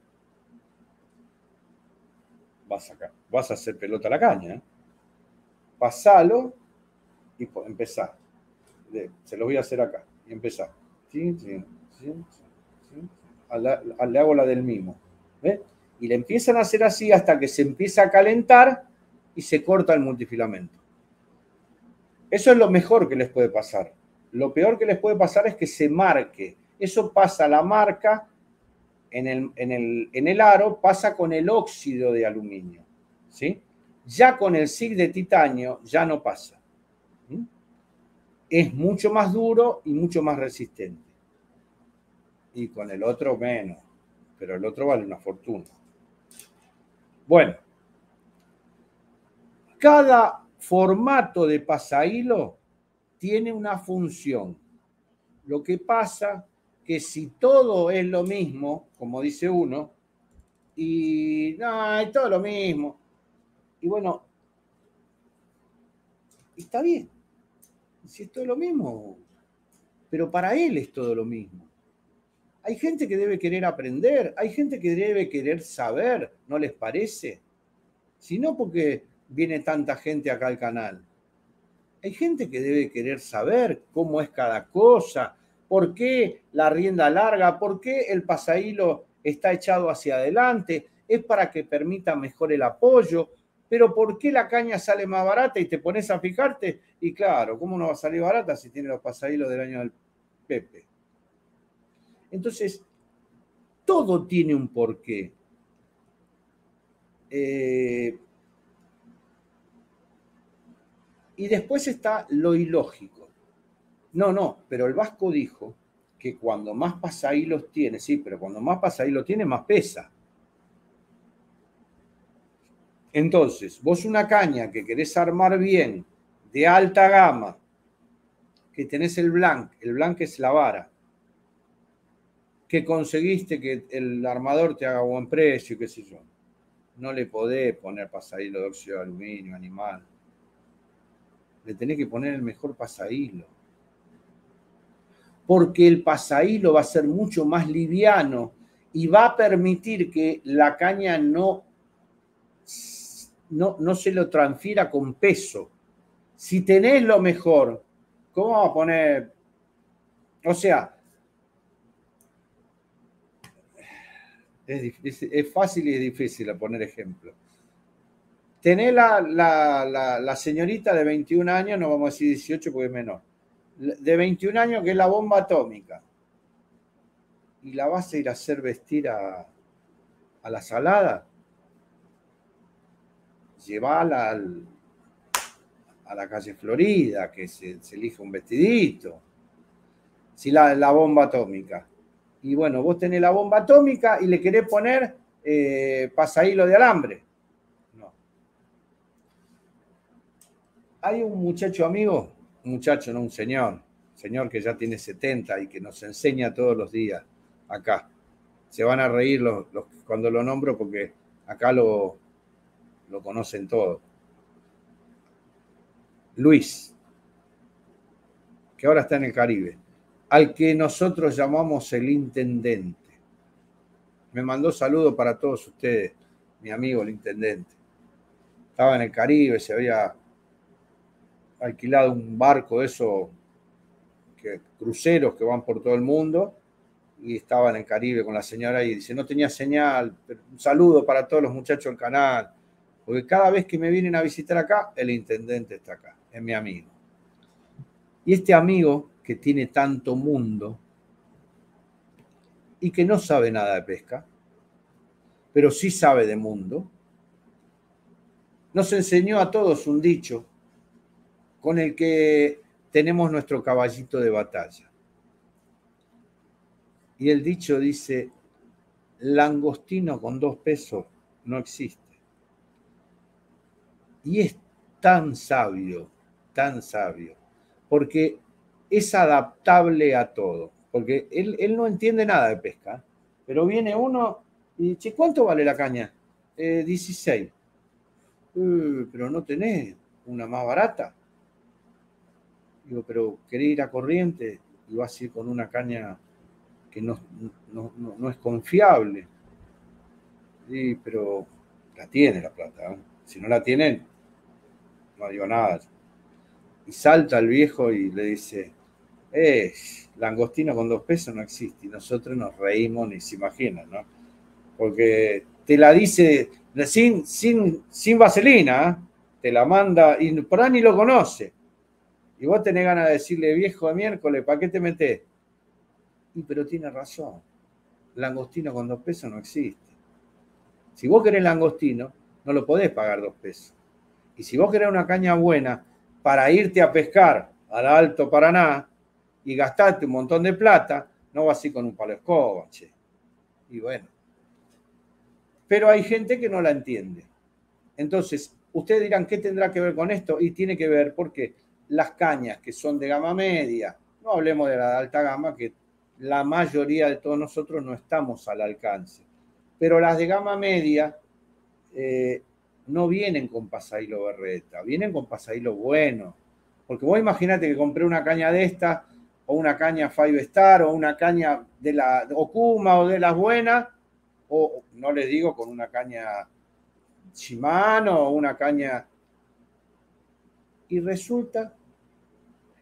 vas a, vas a hacer pelota a la caña, ¿eh? pasalo y empezá. Se los voy a hacer acá. Y empezá. Sí, sí, sí, le hago la del mimo. Y le empiezan a hacer así hasta que se empieza a calentar y se corta el multifilamento. Eso es lo mejor que les puede pasar. Lo peor que les puede pasar es que se marque. Eso pasa la marca en el, en el, en el aro, pasa con el óxido de aluminio. ¿sí? Ya con el SIG de titanio ya no pasa. Es mucho más duro y mucho más resistente. Y con el otro menos, pero el otro vale una fortuna. Bueno, cada formato de pasahilo tiene una función. Lo que pasa que si todo es lo mismo, como dice uno, y no, es todo lo mismo, y bueno, está bien, si es todo lo mismo, pero para él es todo lo mismo. Hay gente que debe querer aprender, hay gente que debe querer saber, ¿no les parece? Si no, porque viene tanta gente acá al canal. Hay gente que debe querer saber cómo es cada cosa, por qué la rienda larga, por qué el pasahilo está echado hacia adelante, es para que permita mejor el apoyo, pero por qué la caña sale más barata y te pones a fijarte y claro, ¿cómo no va a salir barata si tiene los pasahilos del año del Pepe? Entonces, todo tiene un porqué. Eh, y después está lo ilógico. No, no, pero el vasco dijo que cuando más pasahilos tiene, sí, pero cuando más pasahilos tiene, más pesa. Entonces, vos una caña que querés armar bien, de alta gama, que tenés el blanc, el blanc es la vara, que conseguiste que el armador te haga buen precio, qué sé yo. No le podés poner pasahilo de óxido de aluminio, animal. Le tenés que poner el mejor pasahilo. Porque el pasahilo va a ser mucho más liviano y va a permitir que la caña no, no, no se lo transfiera con peso. Si tenés lo mejor, ¿cómo va a poner? O sea, es, es fácil y es difícil a poner ejemplo. Tenés la, la, la, señorita de 21 años, no vamos a decir 18 porque es menor, de 21 años que es la bomba atómica. Y la vas a ir a hacer vestir a, a la salada. Llevala al, a la calle Florida, que se, se elija un vestidito. Si la, la bomba atómica. Y bueno, vos tenés la bomba atómica y le querés poner eh, pasahilo de alambre. No. Hay un muchacho amigo, un muchacho, no un señor, señor que ya tiene 70 y que nos enseña todos los días acá. Se van a reír los, cuando lo nombro porque acá lo, lo conocen todos. Luis, que ahora está en el Caribe, al que nosotros llamamos el intendente. Me mandó saludos para todos ustedes, mi amigo el intendente. Estaba en el Caribe, se había alquilado un barco de esos cruceros que van por todo el mundo y estaba en el Caribe con la señora y dice, no tenía señal, pero un saludo para todos los muchachos del canal, porque cada vez que me vienen a visitar acá, el intendente está acá, es mi amigo. Y este amigo que tiene tanto mundo y que no sabe nada de pesca, pero sí sabe de mundo, nos enseñó a todos un dicho con el que tenemos nuestro caballito de batalla. Y el dicho dice, langostino con dos pesos no existe. Y es tan sabio, tan sabio, porque es adaptable a todo. Porque él, él no entiende nada de pesca, pero viene uno y dice, ¿cuánto vale la caña? "Eh, 16. "Eh, pero no tenés una más barata. Digo, pero querés ir a corriente y vas a ir con una caña que no, no, no- no es confiable. Sí, pero la tiene la plata. ¿eh? Si no la tienen, no digo nada. Y salta el viejo y le dice, eh, langostino con dos pesos no existe. Y nosotros nos reímos, ni se imaginan, ¿no? Porque te la dice sin, sin, sin vaselina, ¿eh? te la manda y por ahí ni lo conoce. Y vos tenés ganas de decirle, viejo de miércoles, ¿para qué te metés? Y pero tiene razón. Langostino con dos pesos no existe. Si vos querés langostino, no lo podés pagar dos pesos. Y si vos querés una caña buena para irte a pescar al Alto Paraná y gastarte un montón de plata, no vas a ir con un palo escoba, che. Y bueno. Pero hay gente que no la entiende. Entonces, ustedes dirán, ¿qué tendrá que ver con esto? Y tiene que ver porque las cañas que son de gama media, no hablemos de la de alta gama, que la mayoría de todos nosotros no estamos al alcance, pero las de gama media eh, no vienen con pasailo berreta, vienen con pasailo bueno. Porque vos imaginate que compré una caña de esta, o una caña Five Star, o una caña de la Okuma o de las buenas, o no les digo con una caña Shimano o una caña. Y resulta,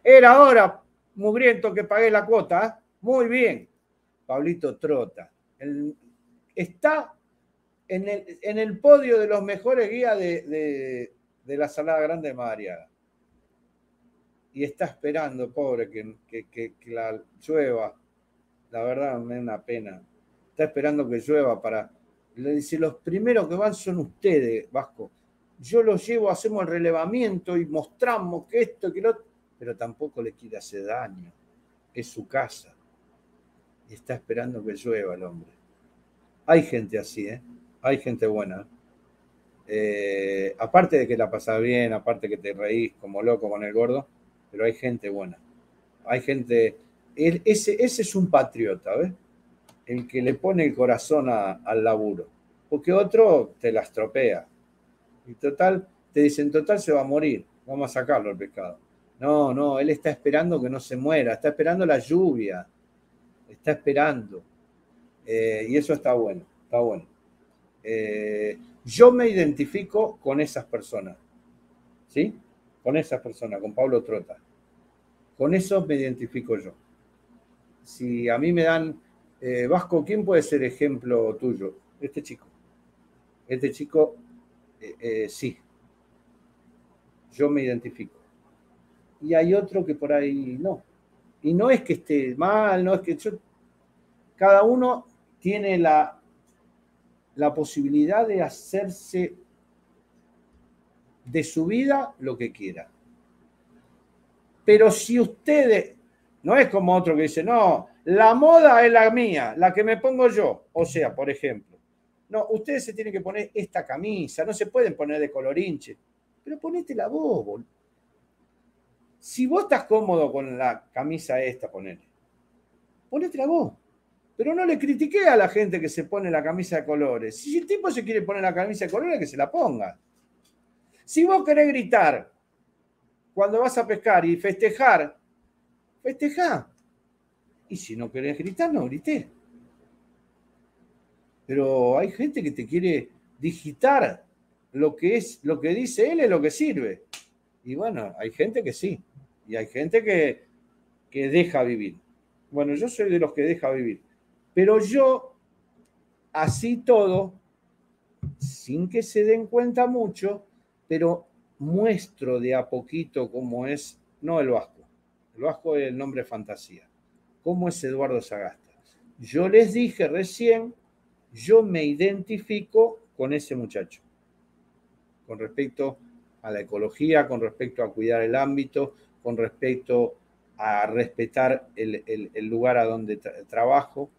era ahora, mugriento, que pagué la cuota. ¿eh? Muy bien, Pablito Trota. Está en el, en el podio de los mejores guías de, de- la Salada Grande de Madariaga. Y está esperando, pobre, que, que- que- que la llueva. La verdad, me da una pena. Está esperando que llueva para. Le dice: Los primeros que van son ustedes, Vasco. Yo los llevo, hacemos el relevamiento y mostramos que esto, que lo otro. Pero tampoco le quiere hacer daño. Es su casa. Y está esperando que llueva el hombre. Hay gente así, ¿eh? Hay gente buena. Eh, aparte de que la pasas bien, aparte que te reís como loco con el gordo, pero hay gente buena. Hay gente. ese, es un patriota, ¿ves? El que le pone el corazón al laburo. Porque otro te la estropea. Y total, te dicen, total se va a morir. Vamos a sacarlo el pescado. No, no, él está esperando que no se muera, está esperando la lluvia. Está esperando. Eh, y eso está bueno, está bueno. Eh, yo me identifico con esas personas, ¿sí? Con esas personas, con Pablo Trota. Con eso me identifico yo. Si a mí me dan, eh, Vasco, ¿quién puede ser ejemplo tuyo? Este chico. Este chico, eh, sí. Yo me identifico. Y hay otro que por ahí no. Y no es que esté mal, no es que yo... Cada uno tiene la, la posibilidad de hacerse de su vida lo que quiera. Pero si ustedes, no es como otro que dice, no, La moda es la mía, la que me pongo yo. O sea, por ejemplo, no, ustedes se tienen que poner esta camisa, no se pueden poner de colorinche, pero ponétela vos, bol- Si vos estás cómodo con la camisa esta, ponele, ponétela vos. Pero no le critiqué a la gente que se pone la camisa de colores. Si el tipo se quiere poner la camisa de colores, que se la ponga. Si vos querés gritar cuando vas a pescar y festejar, festejá. Y si no querés gritar, no grité. Pero hay gente que te quiere digitar lo que es, lo que dice él es lo que sirve. Y bueno, hay gente que sí. Y hay gente que, que deja vivir. Bueno, yo soy de los que deja vivir. Pero yo, así todo, sin que se den cuenta mucho, pero muestro de a poquito cómo es, no el Vasco, el Vasco es el nombre fantasía, cómo es Eduardo Sagasta. Yo les dije recién, yo me identifico con ese muchacho, con respecto a la ecología, con respecto a cuidar el ámbito, con respecto a respetar el, lugar a donde tra- trabajo.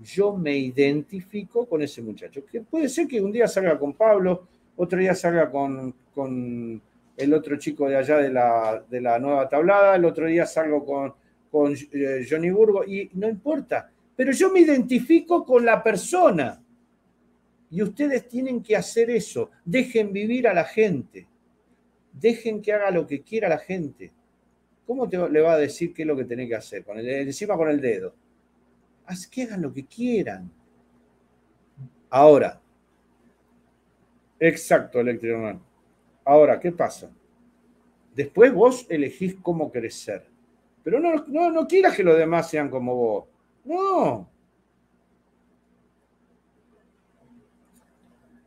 Yo me identifico con ese muchacho, que puede ser que un día salga con Pablo, otro día salga con, el otro chico de allá de la, nueva tablada, el otro día salgo con, con eh, Johnny Burgo, y no importa, pero yo me identifico con la persona. Y ustedes tienen que hacer eso. Dejen vivir a la gente. Dejen que haga lo que quiera la gente. ¿Cómo te, le va a decir qué es lo que tenés que hacer? Con el, encima con el dedo. Haz que hagan lo que quieran. Ahora. Exacto, Electroman. Ahora, ¿qué pasa? Después vos elegís cómo crecer. Pero no, no, no quieras que los demás sean como vos. No.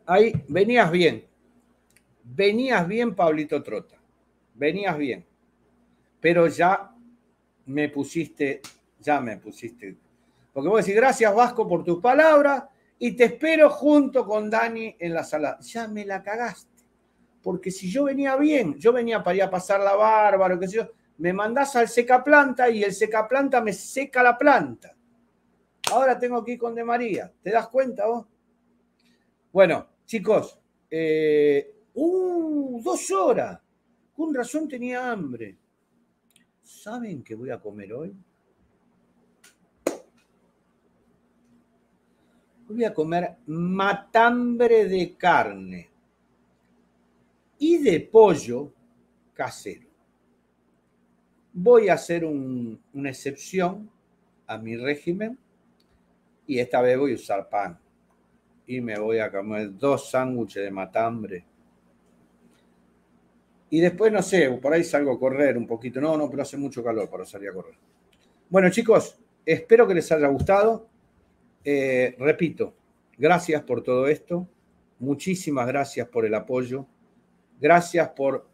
Ahí venías bien. Venías bien, Pablito Trota. Venías bien. Pero ya me pusiste, ya me pusiste. Porque vos decís, gracias Vasco por tus palabras y te espero junto con Dani en la sala. Ya me la cagaste. Porque si yo venía bien, yo venía para ir a pasar la bárbaro, qué sé yo, me mandás al secaplanta y el secaplanta me seca la planta. Ahora tengo que ir con De María. ¿Te das cuenta vos? Bueno, chicos, eh, uh, dos horas. Con razón tenía hambre. ¿Saben qué voy a comer hoy? Voy a comer matambre de carne y de pollo casero. Voy a hacer un- una excepción a mi régimen y esta vez voy a usar pan. Y me voy a comer dos sándwiches de matambre. Y después, no sé, por ahí salgo a correr un poquito. No, no, pero hace mucho calor para salir a correr. Bueno, chicos, espero que les haya gustado. Eh, repito, gracias por todo esto. Muchísimas gracias por el apoyo. Gracias por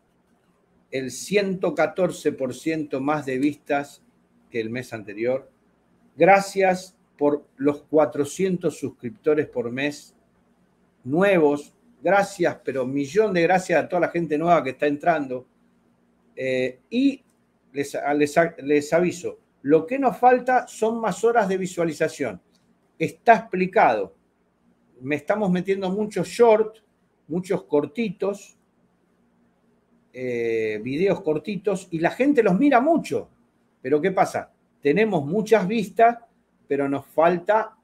el 114% más de vistas que el mes anterior. Gracias por los 400 suscriptores por mes nuevos. Gracias, pero millón de gracias a toda la gente nueva que está entrando. Eh, y les, aviso, lo que nos falta son más horas de visualización. Está explicado. Me estamos metiendo muchos short, muchos cortitos, eh, videos cortitos, y la gente los mira mucho. Pero ¿qué pasa? Tenemos muchas vistas, pero nos falta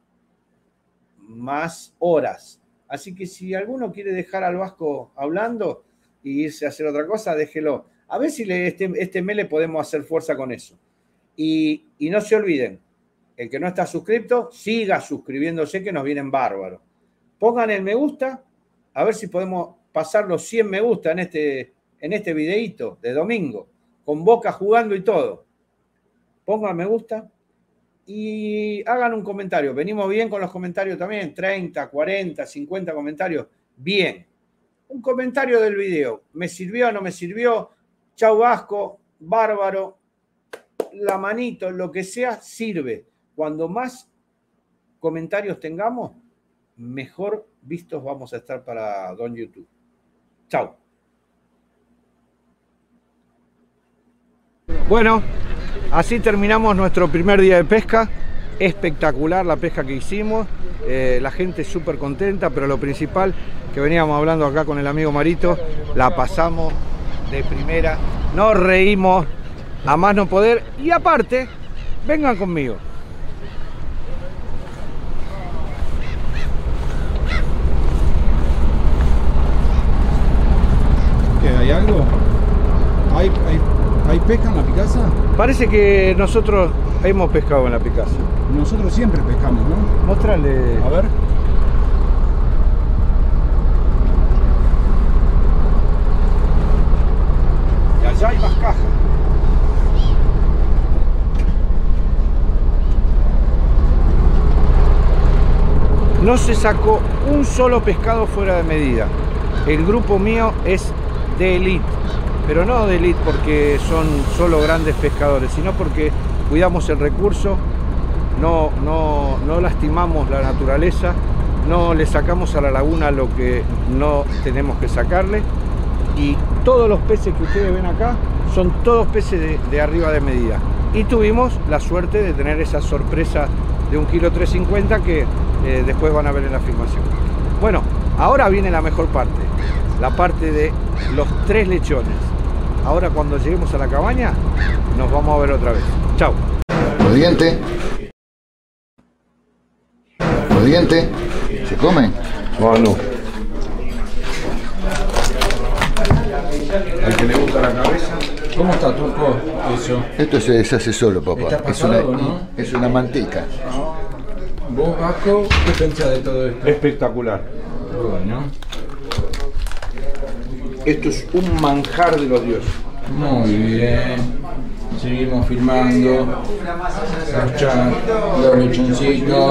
más horas. Así que si alguno quiere dejar al Vasco hablando y irse a hacer otra cosa, déjelo. A ver si le, este, este mes le podemos hacer fuerza con eso. Y, y, no se olviden, el que no está suscrito, siga suscribiéndose que nos vienen bárbaros. Pongan el me gusta, a ver si podemos pasar los 100 me gusta en este, en este videíto de domingo, con Boca jugando y todo. Pongan me gusta y hagan un comentario. Venimos bien con los comentarios también, 30, 40, 50 comentarios. Bien. Un comentario del video. ¿Me sirvió o no me sirvió? Chau Vasco, bárbaro, la manito, lo que sea, sirve. Cuando más comentarios tengamos, mejor vistos vamos a estar para Don YouTube. Chau. Bueno, así terminamos nuestro primer día de pesca. espectacular la pesca que hicimos, eh, la gente súper contenta, pero lo principal que veníamos hablando acá con el amigo Marito, la pasamos de primera, nos reímos a más no poder y aparte, vengan conmigo. ¿Qué, ¿Hay algo? ¿Hay, hay, hay pesca en la Picasa? Parece que nosotros hemos pescado en la Picasa. Nosotros siempre pescamos, ¿no? Mostrale. A ver. Y allá hay más cajas. No se sacó un solo pescado fuera de medida. El grupo mío es de elite, pero no de elite porque son solo grandes pescadores, sino porque cuidamos el recurso, no, no, no lastimamos la naturaleza, no le sacamos a la laguna lo que no tenemos que sacarle y todos los peces que ustedes ven acá son todos peces de, arriba de medida. Y tuvimos la suerte de tener esa sorpresa de un kilo 350 que eh, después van a ver en la filmación. Bueno, ahora viene la mejor parte, la parte de los tres lechones. Ahora cuando lleguemos a la cabaña nos vamos a ver otra vez. Chao. Los dientes. Los dientes. ¿Se comen? Bueno. Al que le gusta la cabeza. ¿Cómo está, Turco? Eso. Esto se deshace solo, papá. Está Es una, pasado, ¿no? es una manteca. ¿Vos, Vasco, qué pensás de todo esto? Espectacular. Bueno, Esto es un manjar de los dioses. muy bien. Seguimos filmando. Los, lechoncitos.